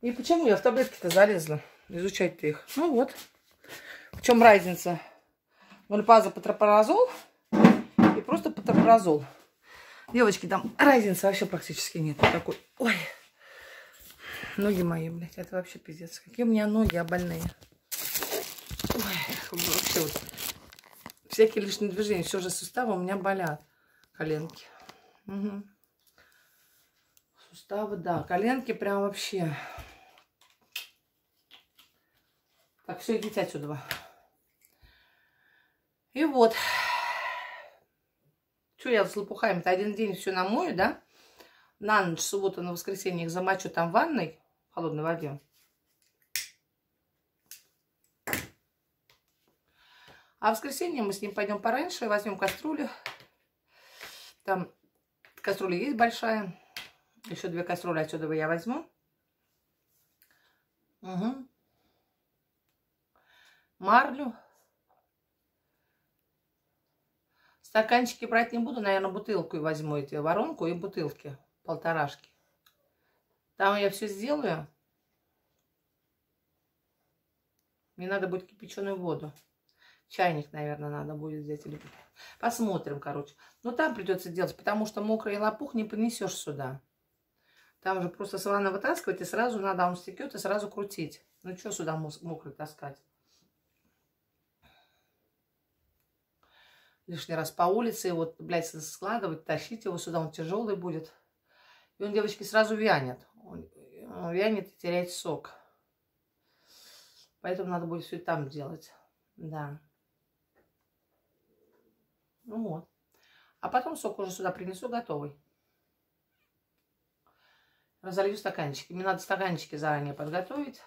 И почему я в таблетки-то залезла? Изучать-то их. Ну вот. В чем разница? Нольпаза патропоразол и просто патропоразол. Девочки, там разницы вообще практически нет. Такой, ой, ноги мои, блядь, это вообще пиздец. Какие у меня ноги, а больные. Ой, вообще вот. Всякие лишние движения, все же суставы у меня болят. Коленки. Угу. Суставы, да. Коленки прям вообще. Так, все, идите отсюда. И вот. Что я с лопухами-то один день все намою, да? На ночь, субботу, на воскресенье их замочу там в ванной, в холодной воде. А в воскресенье мы с ним пойдем пораньше, возьмем кастрюлю. Там кастрюля есть большая. Еще две кастрюли отсюда я возьму. Угу. Марлю. Стаканчики брать не буду, наверное, бутылку и возьму эти воронку и бутылки, полторашки. Там я все сделаю. Мне надо будет кипяченую воду. Чайник, наверное, надо будет взять. Или... Посмотрим, короче. Но там придется делать, потому что мокрый лопух не понесешь сюда. Там же просто с ванны вытаскивать, и сразу надо, он стекет, и сразу крутить. Ну, что сюда мокрый таскать? Лишний раз по улице, вот, блядь, складывать, тащить его сюда, он тяжелый будет. И он, девочки, сразу вянет. Он, он вянет и теряет сок. Поэтому надо будет все там делать. Да. Ну вот. А потом сок уже сюда принесу готовый. Разолью стаканчики. Мне надо стаканчики заранее подготовить.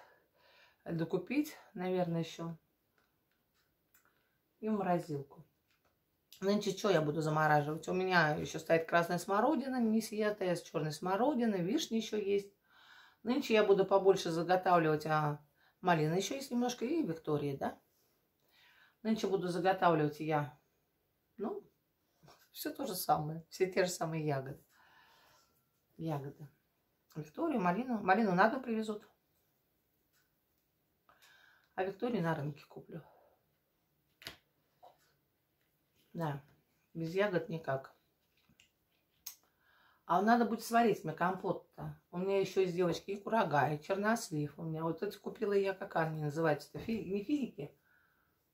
Докупить, наверное, еще. И морозилку. Нынче что я буду замораживать? У меня еще стоит красная смородина, не съедая, с черной смородиной, вишни еще есть. Нынче я буду побольше заготавливать, а малина еще есть немножко, и Виктория, да? Нынче буду заготавливать я, ну, все то же самое, все те же самые ягоды. Ягоды. Викторию, малину. Малину на дом привезут. А Викторию на рынке куплю. Да, без ягод никак. А надо будет сварить мне компот-то. У меня еще есть девочки и курага, и чернослив. У меня вот эти купила я, как они называются-то, Фи... не финики,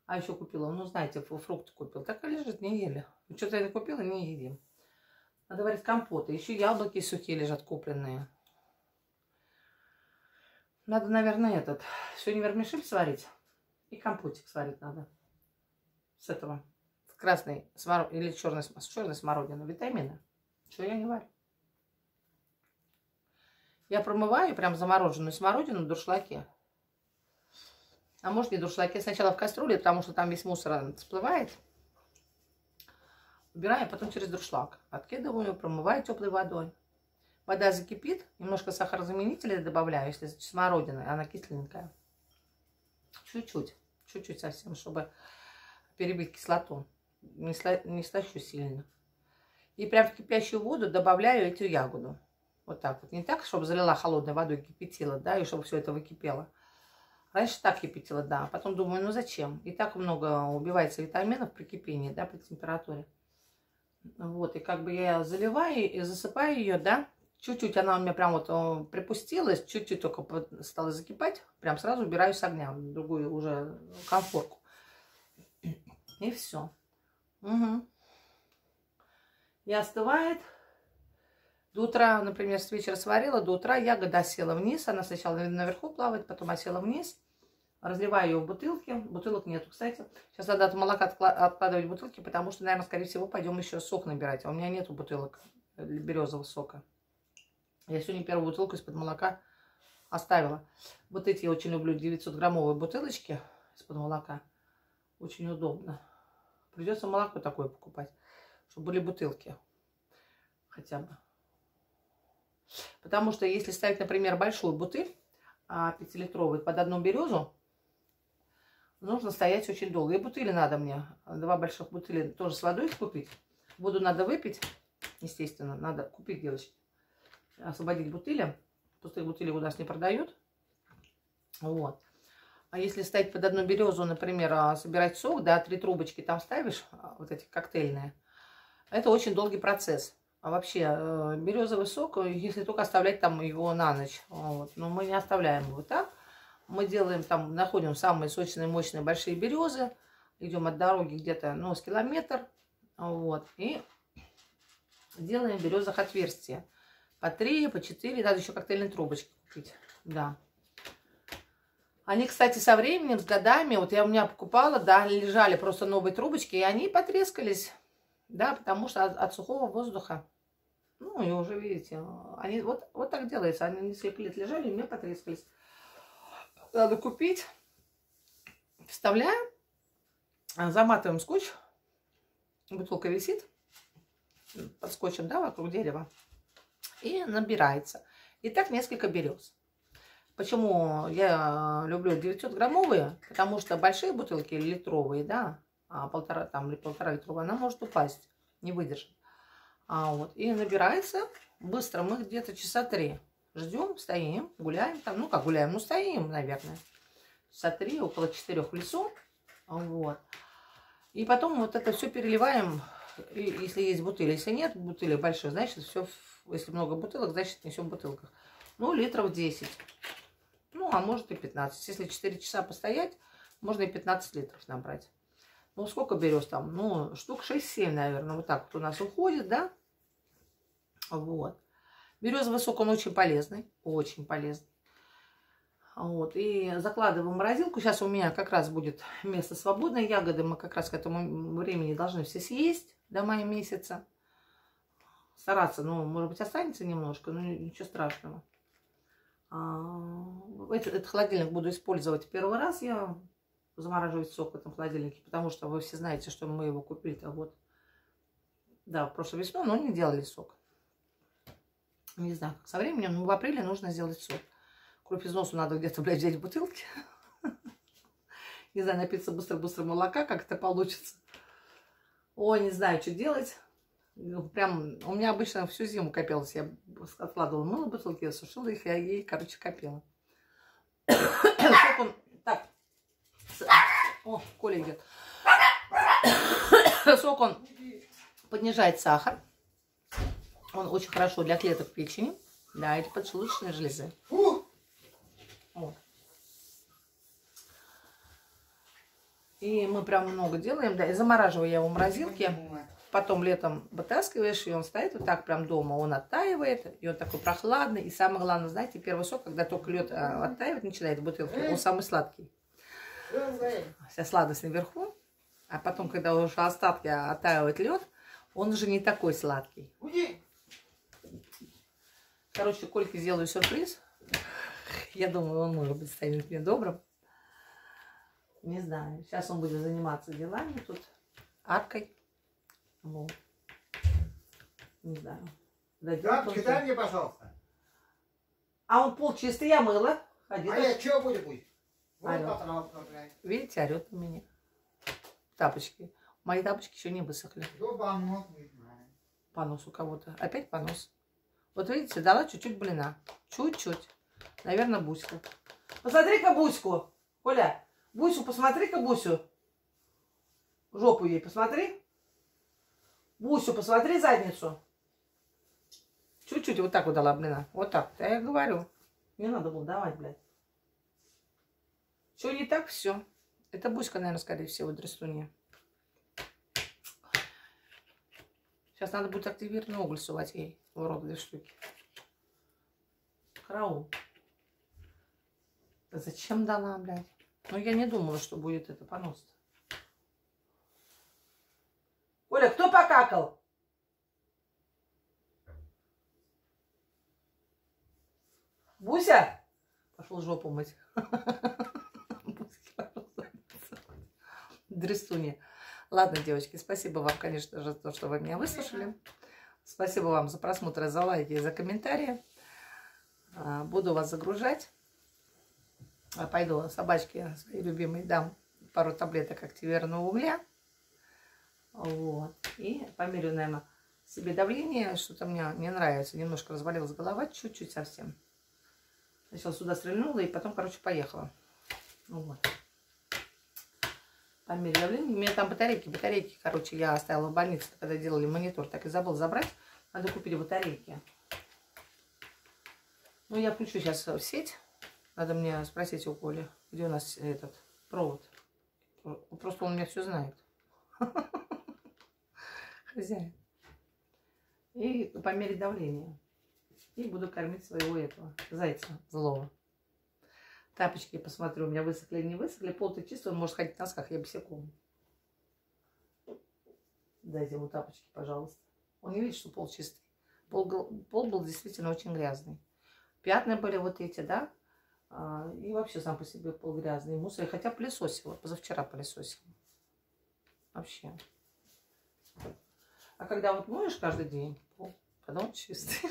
а еще купила, ну знаете, фрукты купил. Так и лежит, не ели. Что-то я купила, не едим. Надо варить компоты. Еще яблоки сухие лежат купленные. Надо, наверное, этот, сегодня вермишель сварить. И компотик сварить надо. С этого красной смор... или черной, с черной смородиной витамины, что я не варю. Я промываю прям замороженную смородину в дуршлаге. А может не дуршлаге, сначала в кастрюле, потому что там весь мусор всплывает. Убираю, а потом через дуршлаг. Откидываю, промываю теплой водой. Вода закипит, немножко сахарозаменителя добавляю, если смородина, она кисленькая. Чуть-чуть, чуть-чуть совсем, чтобы перебить кислоту. Не, сла, не слащу сильно. И прям в кипящую воду добавляю эту ягоду. Вот так вот. Не так, чтобы залила холодной водой, кипятила, да, и чтобы все это выкипело. Раньше так кипятила, да. Потом думаю, ну зачем? И так много убивается витаминов при кипении, да, при температуре. Вот, и как бы я заливаю и засыпаю ее, да, Чуть-чуть она у меня прям вот э, припустилась, чуть-чуть только стала закипать. Прям сразу убираю с огня другую уже конфорку. И все. Угу. И остывает. До утра, например, с вечера сварила, до утра ягода села вниз. Она сначала наверху плавает, потом осела вниз. Разливаю ее в бутылки. Бутылок нету, кстати. Сейчас надо от молока откладывать бутылки, потому что, наверное, скорее всего, пойдем еще сок набирать. А у меня нету бутылок березового сока. Я сегодня первую бутылку из-под молока оставила. Вот эти я очень люблю 900-граммовые бутылочки из-под молока. Очень удобно. Придется молоко такое покупать, чтобы были бутылки хотя бы. Потому что если ставить, например, большую бутыль, 5-литровую, под одну березу, нужно стоять очень долго. И бутыли надо мне, два больших бутыли тоже с водой купить. Воду надо выпить, естественно, надо купить, девочки освободить бутыли. Пустые бутыли у нас не продают. Вот. А если ставить под одну березу, например, а, собирать сок, да, три трубочки там ставишь, а, вот эти коктейльные, это очень долгий процесс. А вообще, э, березовый сок, если только оставлять там его на ночь, вот. но мы не оставляем его так. Мы делаем там, находим самые сочные, мощные, большие березы, идем от дороги где-то, ну, с километр, вот, и делаем в березах отверстия. По три, по четыре. Надо еще коктейльные трубочки купить. Да. Они, кстати, со временем, с годами, вот я у меня покупала, да, лежали просто новые трубочки, и они потрескались, да, потому что от, от сухого воздуха. Ну, и уже, видите, они вот, вот так делается. Они несколько лет лежали, и у меня потрескались. Надо купить. Вставляем, заматываем скотч. Бутылка висит под скотчем, да, вокруг дерева и набирается. И так несколько берез. Почему я люблю 900-граммовые? Потому что большие бутылки литровые, да, а полтора, там, или полтора литровая, она может упасть, не выдержит. А вот, и набирается быстро, мы где-то часа три ждем, стоим, гуляем там, ну как гуляем, ну стоим, наверное. Часа три, около четырех в лесу, вот. И потом вот это все переливаем, если есть бутыли. Если нет бутыли больших, значит все если много бутылок, значит несем в бутылках. Ну, литров 10. Ну, а может и 15. Если 4 часа постоять, можно и 15 литров набрать. Ну, сколько берешь там? Ну, штук 6-7, наверное. Вот так вот у нас уходит, да? Вот. Березовый сок, он очень полезный. Очень полезный. Вот. И закладываем в морозилку. Сейчас у меня как раз будет место свободное. Ягоды мы как раз к этому времени должны все съесть до мая месяца стараться, ну, может быть, останется немножко, но ничего страшного. А, этот, этот холодильник буду использовать первый раз. Я замораживать сок в этом холодильнике, потому что вы все знаете, что мы его купили-то вот, да, в прошлой весну, но не делали сок. Не знаю, со временем, ну, в апреле нужно сделать сок. Кровь из носу надо где-то, блядь, взять бутылки. [laughs] Не знаю, напиться быстро-быстро молока, как это получится. Ой, не знаю, что делать. Ну, прям, у меня обычно всю зиму копилось. Я откладывала мыло бутылки, сушила их, я ей, короче, копила. [coughs] Так. О, Коля идет. [coughs] Сок он понижает сахар. Он очень хорошо для клеток печени. Да, или поджелудочной железы. И мы прям много делаем, да, и замораживаю я его в морозилке потом летом вытаскиваешь, и он стоит вот так прям дома, он оттаивает, и он такой прохладный. И самое главное, знаете, первый сок, когда только лед а, оттаивать начинает в бутылке, он самый сладкий. Вся сладость наверху, а потом, когда уже остатки оттаивает лед, он уже не такой сладкий. Короче, Кольке сделаю сюрприз. Я думаю, он, может быть, станет мне добрым. Не знаю. Сейчас он будет заниматься делами тут, аркой. Вот. Не знаю. Дойдет Лампочки он дай до- мне, пожалуйста. А он пол чистый, я мыла. Ходи. А я что буду пусть? Вот. Видите, орет на меня. Тапочки. Мои тапочки еще не высохли. Понос у кого-то. Опять понос. Вот видите, дала чуть-чуть блина. Чуть-чуть. Наверное, Буську. Посмотри-ка Буську. Коля, Бусю, посмотри-ка Бусю. Жопу ей посмотри. Бусю, посмотри задницу. Чуть-чуть вот так вот дала блина. Вот так. Да я говорю. Не надо было давать, блядь. Что не так, все. Это Буська, наверное, скорее всего, дрестунья. Сейчас надо будет активированный уголь сувать ей в рот две штуки. Караул. Зачем дала, блядь? Ну, я не думала, что будет это понос -то. Покакал? Буся? Пошел жопу мыть. Дрестунья. Ладно, девочки, спасибо вам, конечно же, за то, что вы меня выслушали. Спасибо вам за просмотр, за лайки за комментарии. А, Буду вас загружать. А, Пойду собачке своей любимой дам пару таблеток активированного угля. Вот. И померю, наверное, себе давление. Что-то мне не нравится. Немножко развалилась голова, чуть-чуть совсем. Сначала сюда стрельнула и потом, короче, поехала. Вот. Померили давление. У меня там батарейки, батарейки, короче, я оставила в больнице, когда делали монитор, так и забыл забрать. Надо купить батарейки. Ну, я включу сейчас в сеть. Надо мне спросить у Коли, где у нас этот провод. Просто он меня все знает. [laughs] Хозяин. И померить давление. И буду кормить своего этого зайца злого. Тапочки посмотрю, у меня высохли или не высохли. Пол-то чистый, он может ходить в носках, я босиком. Дайте ему тапочки, пожалуйста. Он не видит, что пол чистый. Пол, пол был действительно очень грязный. Пятна были вот эти, да? А, И вообще сам по себе пол грязный. Мусор. Хотя пылесосила. Позавчера пылесосила. Вообще. А когда вот моешь каждый день, пол потом чистый.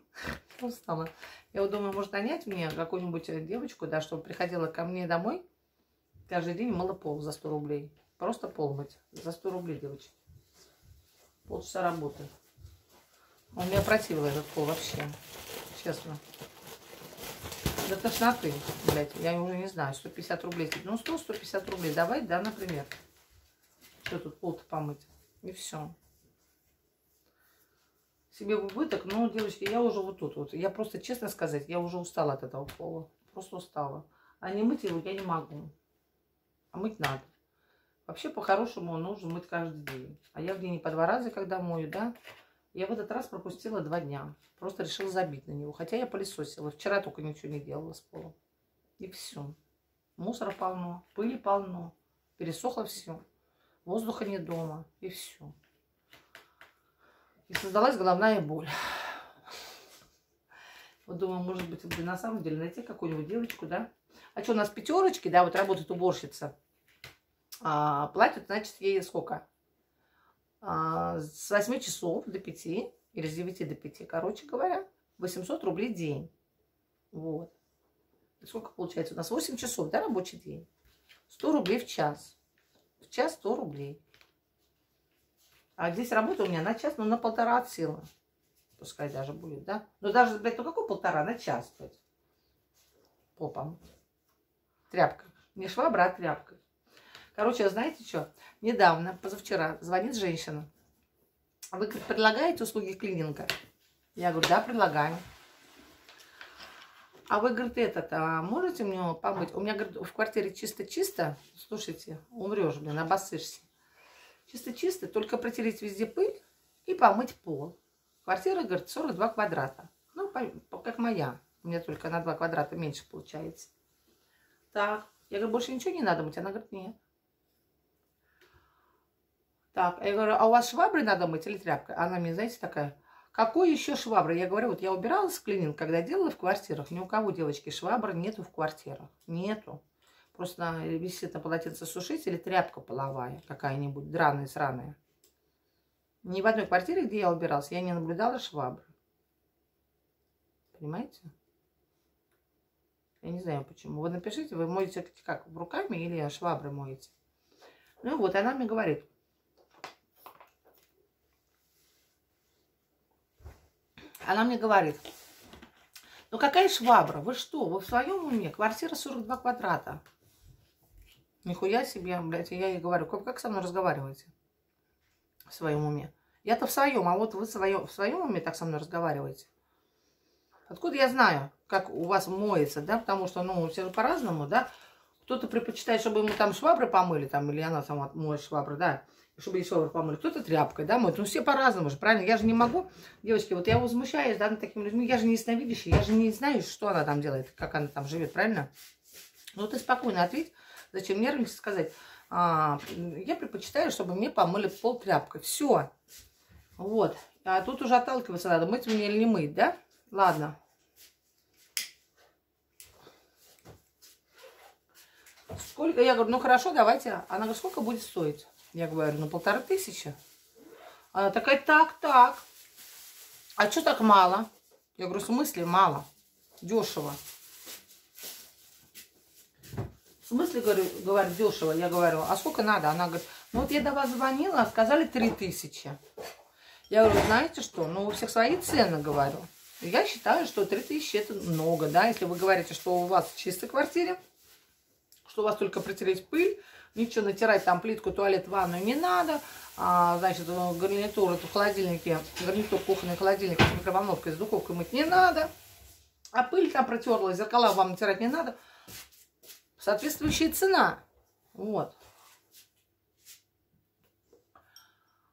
[laughs] Устала. Я вот думаю, может нанять мне какую-нибудь э, девочку, да, чтобы приходила ко мне домой, каждый день мыла пол за 100 рублей. Просто пол мыть. За 100 рублей, девочки. Полчаса работы. Он меня противил этот пол вообще. Честно. До тошноты, блядь. Я уже не знаю. 150 рублей. Ну, 100-150 рублей. Давай, да, например. Что тут пол-то помыть? И все. Себе в убыток, но, девочки, я уже вот тут вот. Я просто, честно сказать, я уже устала от этого пола. Просто устала. А не мыть его я не могу. А мыть надо. Вообще, по-хорошему, нужно мыть каждый день. А я в день по два раза, когда мою, да, я в этот раз пропустила два дня. Просто решила забить на него. Хотя я пылесосила. Вчера только ничего не делала с полом. И все. Мусора полно, пыли полно. Пересохло все. Воздуха нет дома. И все. И создалась головная боль. Вот думаю, может быть, бы на самом деле найти какую-нибудь девочку, да? А что, у нас пятерочки, да, вот работает уборщица. А, платят, значит, ей сколько? А, с 8 часов до 5 или с 9 до 5, короче говоря, 800 рублей в день. Вот. Сколько получается? У нас 8 часов, да, рабочий день? 100 рублей в час. В час 100 рублей. А здесь работа у меня на час, ну, на полтора от силы. Пускай даже будет, да? Ну, даже, блядь, ну какой полтора? На час, блядь. Пол помыть. Тряпка. Не швабра, а тряпка. Короче, знаете что? Недавно, позавчера, звонит женщина. Вы предлагаете услуги клининга? Я говорю, да, предлагаю. А вы, говорит, этот, а можете мне помыть? У меня, говорит, в квартире чисто-чисто. Слушайте, умрешь, блин, обоссышься. Чисто-чисто, только протереть везде пыль и помыть пол. Квартира, говорит, 42 квадрата. Ну, как моя. У меня только на 2 квадрата меньше получается. Так, я говорю, больше ничего не надо мыть? Она говорит, нет. Так, я говорю, а у вас шваброй надо мыть или тряпкой? Она мне, знаете, такая, Какой еще швабры? Я говорю, вот я убирала с клининг, когда делала в квартирах. Ни у кого, девочки, швабры нету в квартирах. Нету. Просто висит на полотенце сушить или тряпка половая какая-нибудь, драная, сраная. Ни в одной квартире, где я убиралась, я не наблюдала швабры. Понимаете? Я не знаю почему. Вы напишите, вы моете как, руками или швабры моете. Ну вот, она мне говорит. Она мне говорит, ну какая швабра? Вы что? Вы в своем уме? Квартира 42 квадрата. Нихуя себе, блядь. Я ей говорю, как, как со мной разговариваете? В своем уме. Я-то в своем, а вот вы в своем, в своем уме так со мной разговариваете. Откуда я знаю, как у вас моется, да? Потому что, ну, все по-разному, да? Кто-то предпочитает, чтобы ему там швабры помыли, там, или она сама моет швабры, да? Чтобы ей швабры помыли. Кто-то тряпкой, да, моет. Ну, все по-разному же, правильно? Я же не могу, девочки, вот я возмущаюсь, да, над такими людьми. Я же не ясновидящая, я же не знаю, что она там делает, как она там живет, правильно? Ну, ты спокойно ответь, зачем нервничать, сказать, а, я предпочитаю, чтобы мне помыли пол тряпкой. Все. Вот. А тут уже отталкиваться надо, мыть мне или не мыть, да? Ладно. Сколько? Я говорю, ну хорошо, давайте. Она говорит, сколько будет стоить? Я говорю, ну полторы тысячи. Она такая, так, так. А что так мало? Я говорю, в смысле мало? Дешево. В смысле, говорю, говорю, дешево? Я говорю, а сколько надо? Она говорит, ну вот я до вас звонила, сказали три тысячи. Я говорю, знаете что, ну у всех свои цены, говорю. Я считаю, что 3000 это много, да, если вы говорите, что у вас в чистой квартире, что у вас только протереть пыль, ничего натирать там плитку, туалет, ванную не надо, а, значит, гарнитур, это в гарнитур кухонный холодильник с микроволновкой, с духовкой мыть не надо, а пыль там протерла, зеркала вам натирать не надо, соответствующая цена, вот.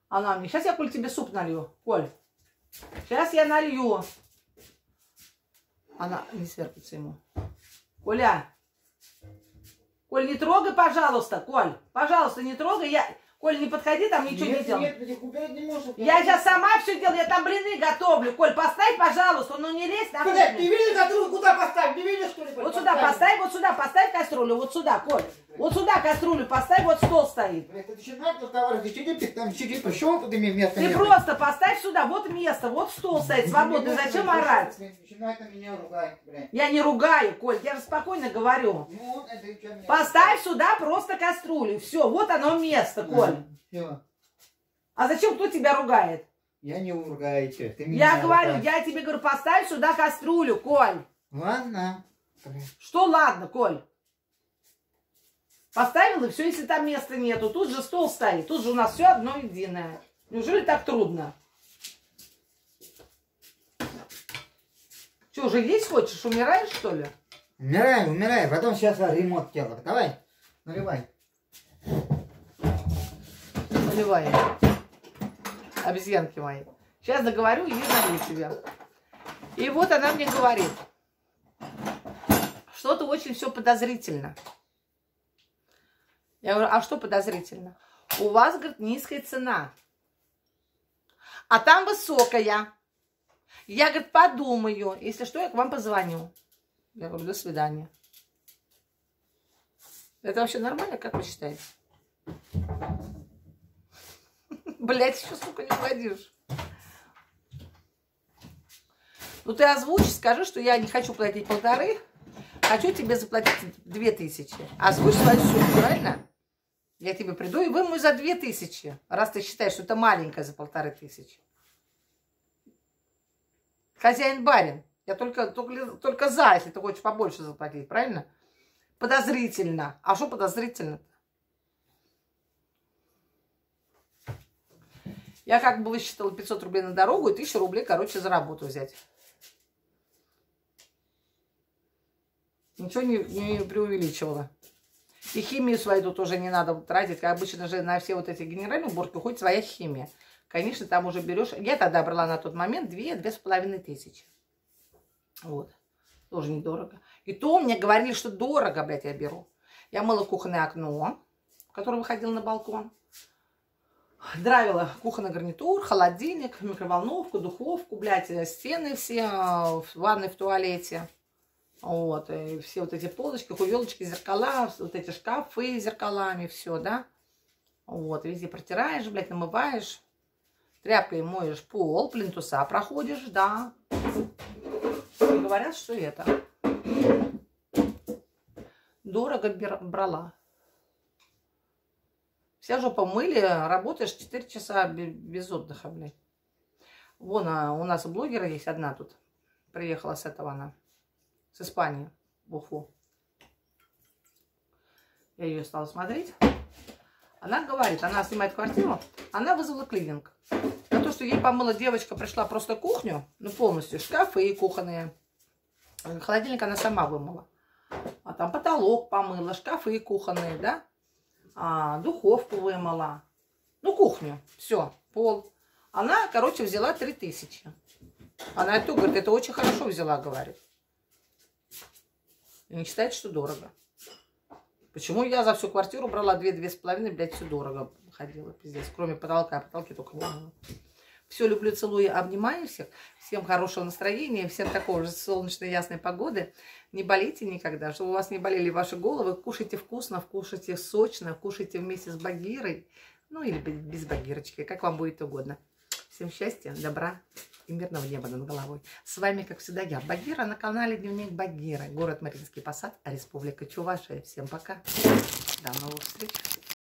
Она мне, сейчас я, Коль, тебе суп налью, Коль, сейчас я налью. Она не сверкается ему. Коля, Коль, не трогай, пожалуйста, Коль. Пожалуйста, не трогай. Я... Коль, не подходи, там ничего нет, не делай. Нет, убирать не можешь. Я сейчас сама все делаю, там блины готовлю. Коль, поставь, пожалуйста, ну не лезь на Куда? Ты видишь, которую куда поставь? Не видишь, что ли? Вот сюда поставь, вот сюда поставь кастрюлю, вот сюда, Коль. Вот сюда кастрюлю поставь, вот стол стоит. Ты просто поставь сюда, вот место, вот стол стоит свободный, зачем орать? Я не ругаю, Коль, я же спокойно говорю. Ну, Поставь сюда просто кастрюлю, все, вот оно место, Коль. А зачем кто тебя ругает? Я не тебя. Ты меня Я говорю, ругаешь. я тебе говорю, поставь сюда кастрюлю, Коль. Ладно. Что ладно, Коль? Поставил, и все, если там места нету. Тут же стол стоит, тут же у нас все одно единое. Неужели так трудно? Что, уже есть хочешь? Умираешь, что ли? Умирай, умирай. Потом сейчас ремонт делаю. Давай, наливай. Наливай. Обезьянки мои. Сейчас договорю и налью тебе. И вот она мне говорит. Что-то очень все подозрительно. Я говорю, а что подозрительно? У вас, говорит, низкая цена. А там высокая. Я, говорит, подумаю. Если что, я к вам позвоню. Я говорю, до свидания. Это вообще нормально, как вы считаете? Блять, еще, сука, не угодишь. Ну ты озвучь, скажи, что я не хочу платить полторы, хочу тебе заплатить две тысячи. Озвучь свою сумму, правильно? Я тебе приду и вымою за две тысячи, раз ты считаешь, что это маленькое за полторы тысячи. Хозяин-барин. Я только, только, только за, если ты хочешь побольше заплатить, правильно? Подозрительно. А что подозрительно-то? Я как бы высчитала 500 рублей на дорогу и 1000 рублей, короче, за работу взять. Ничего не, не преувеличивала. И химию свою тут уже не надо тратить. Как обычно же на все вот эти генеральные уборки уходит своя химия. Конечно, там уже берешь... Я тогда брала на тот момент две, две с половиной тысячи. Вот. Тоже недорого. И то мне говорили, что дорого, блядь, я беру. Я мыла кухонное окно, которое выходило на балкон. Дравила кухонный гарнитур, холодильник, микроволновку, духовку, блядь, э, стены все э, в в туалете. Вот, и все вот эти полочки, кувелочки, зеркала, вот эти шкафы с зеркалами, все, да. Вот, везде протираешь, блядь, намываешь. Тряпкой моешь пол, плинтуса проходишь, да. И говорят, что это. Дорого брала. Вся жопа мыли, работаешь 4 часа без отдыха, блядь. Вон, а у нас блогера есть одна тут. Приехала с этого она. С Испании, в. Я ее стала смотреть. Она говорит, она снимает квартиру, она вызвала клининг. За то, что ей помыла девочка, пришла просто кухню, ну полностью, шкафы и кухонные. Холодильник она сама вымыла. А там потолок помыла, шкафы и кухонные, да? А, духовку вымыла. Ну, кухню. Все, пол. Она, короче, взяла 3000. Она это говорит, это очень хорошо взяла, говорит. И не считает, что дорого. Почему я за всю квартиру брала 2-2,5, блядь, все дорого ходила, пиздец. Кроме потолка, потолки только не все, люблю, целую, обнимаю всех. Всем хорошего настроения, всем такого же солнечной, ясной погоды. Не болейте никогда, чтобы у вас не болели ваши головы. Кушайте вкусно, кушайте сочно, кушайте вместе с багирой. Ну или без багирочки, как вам будет угодно. Всем счастья, добра и мирного неба над головой. С вами, как всегда, я, Багира, на канале Дневник Багира, город Мариинский Посад, Республика Чувашия. Всем пока, до новых встреч.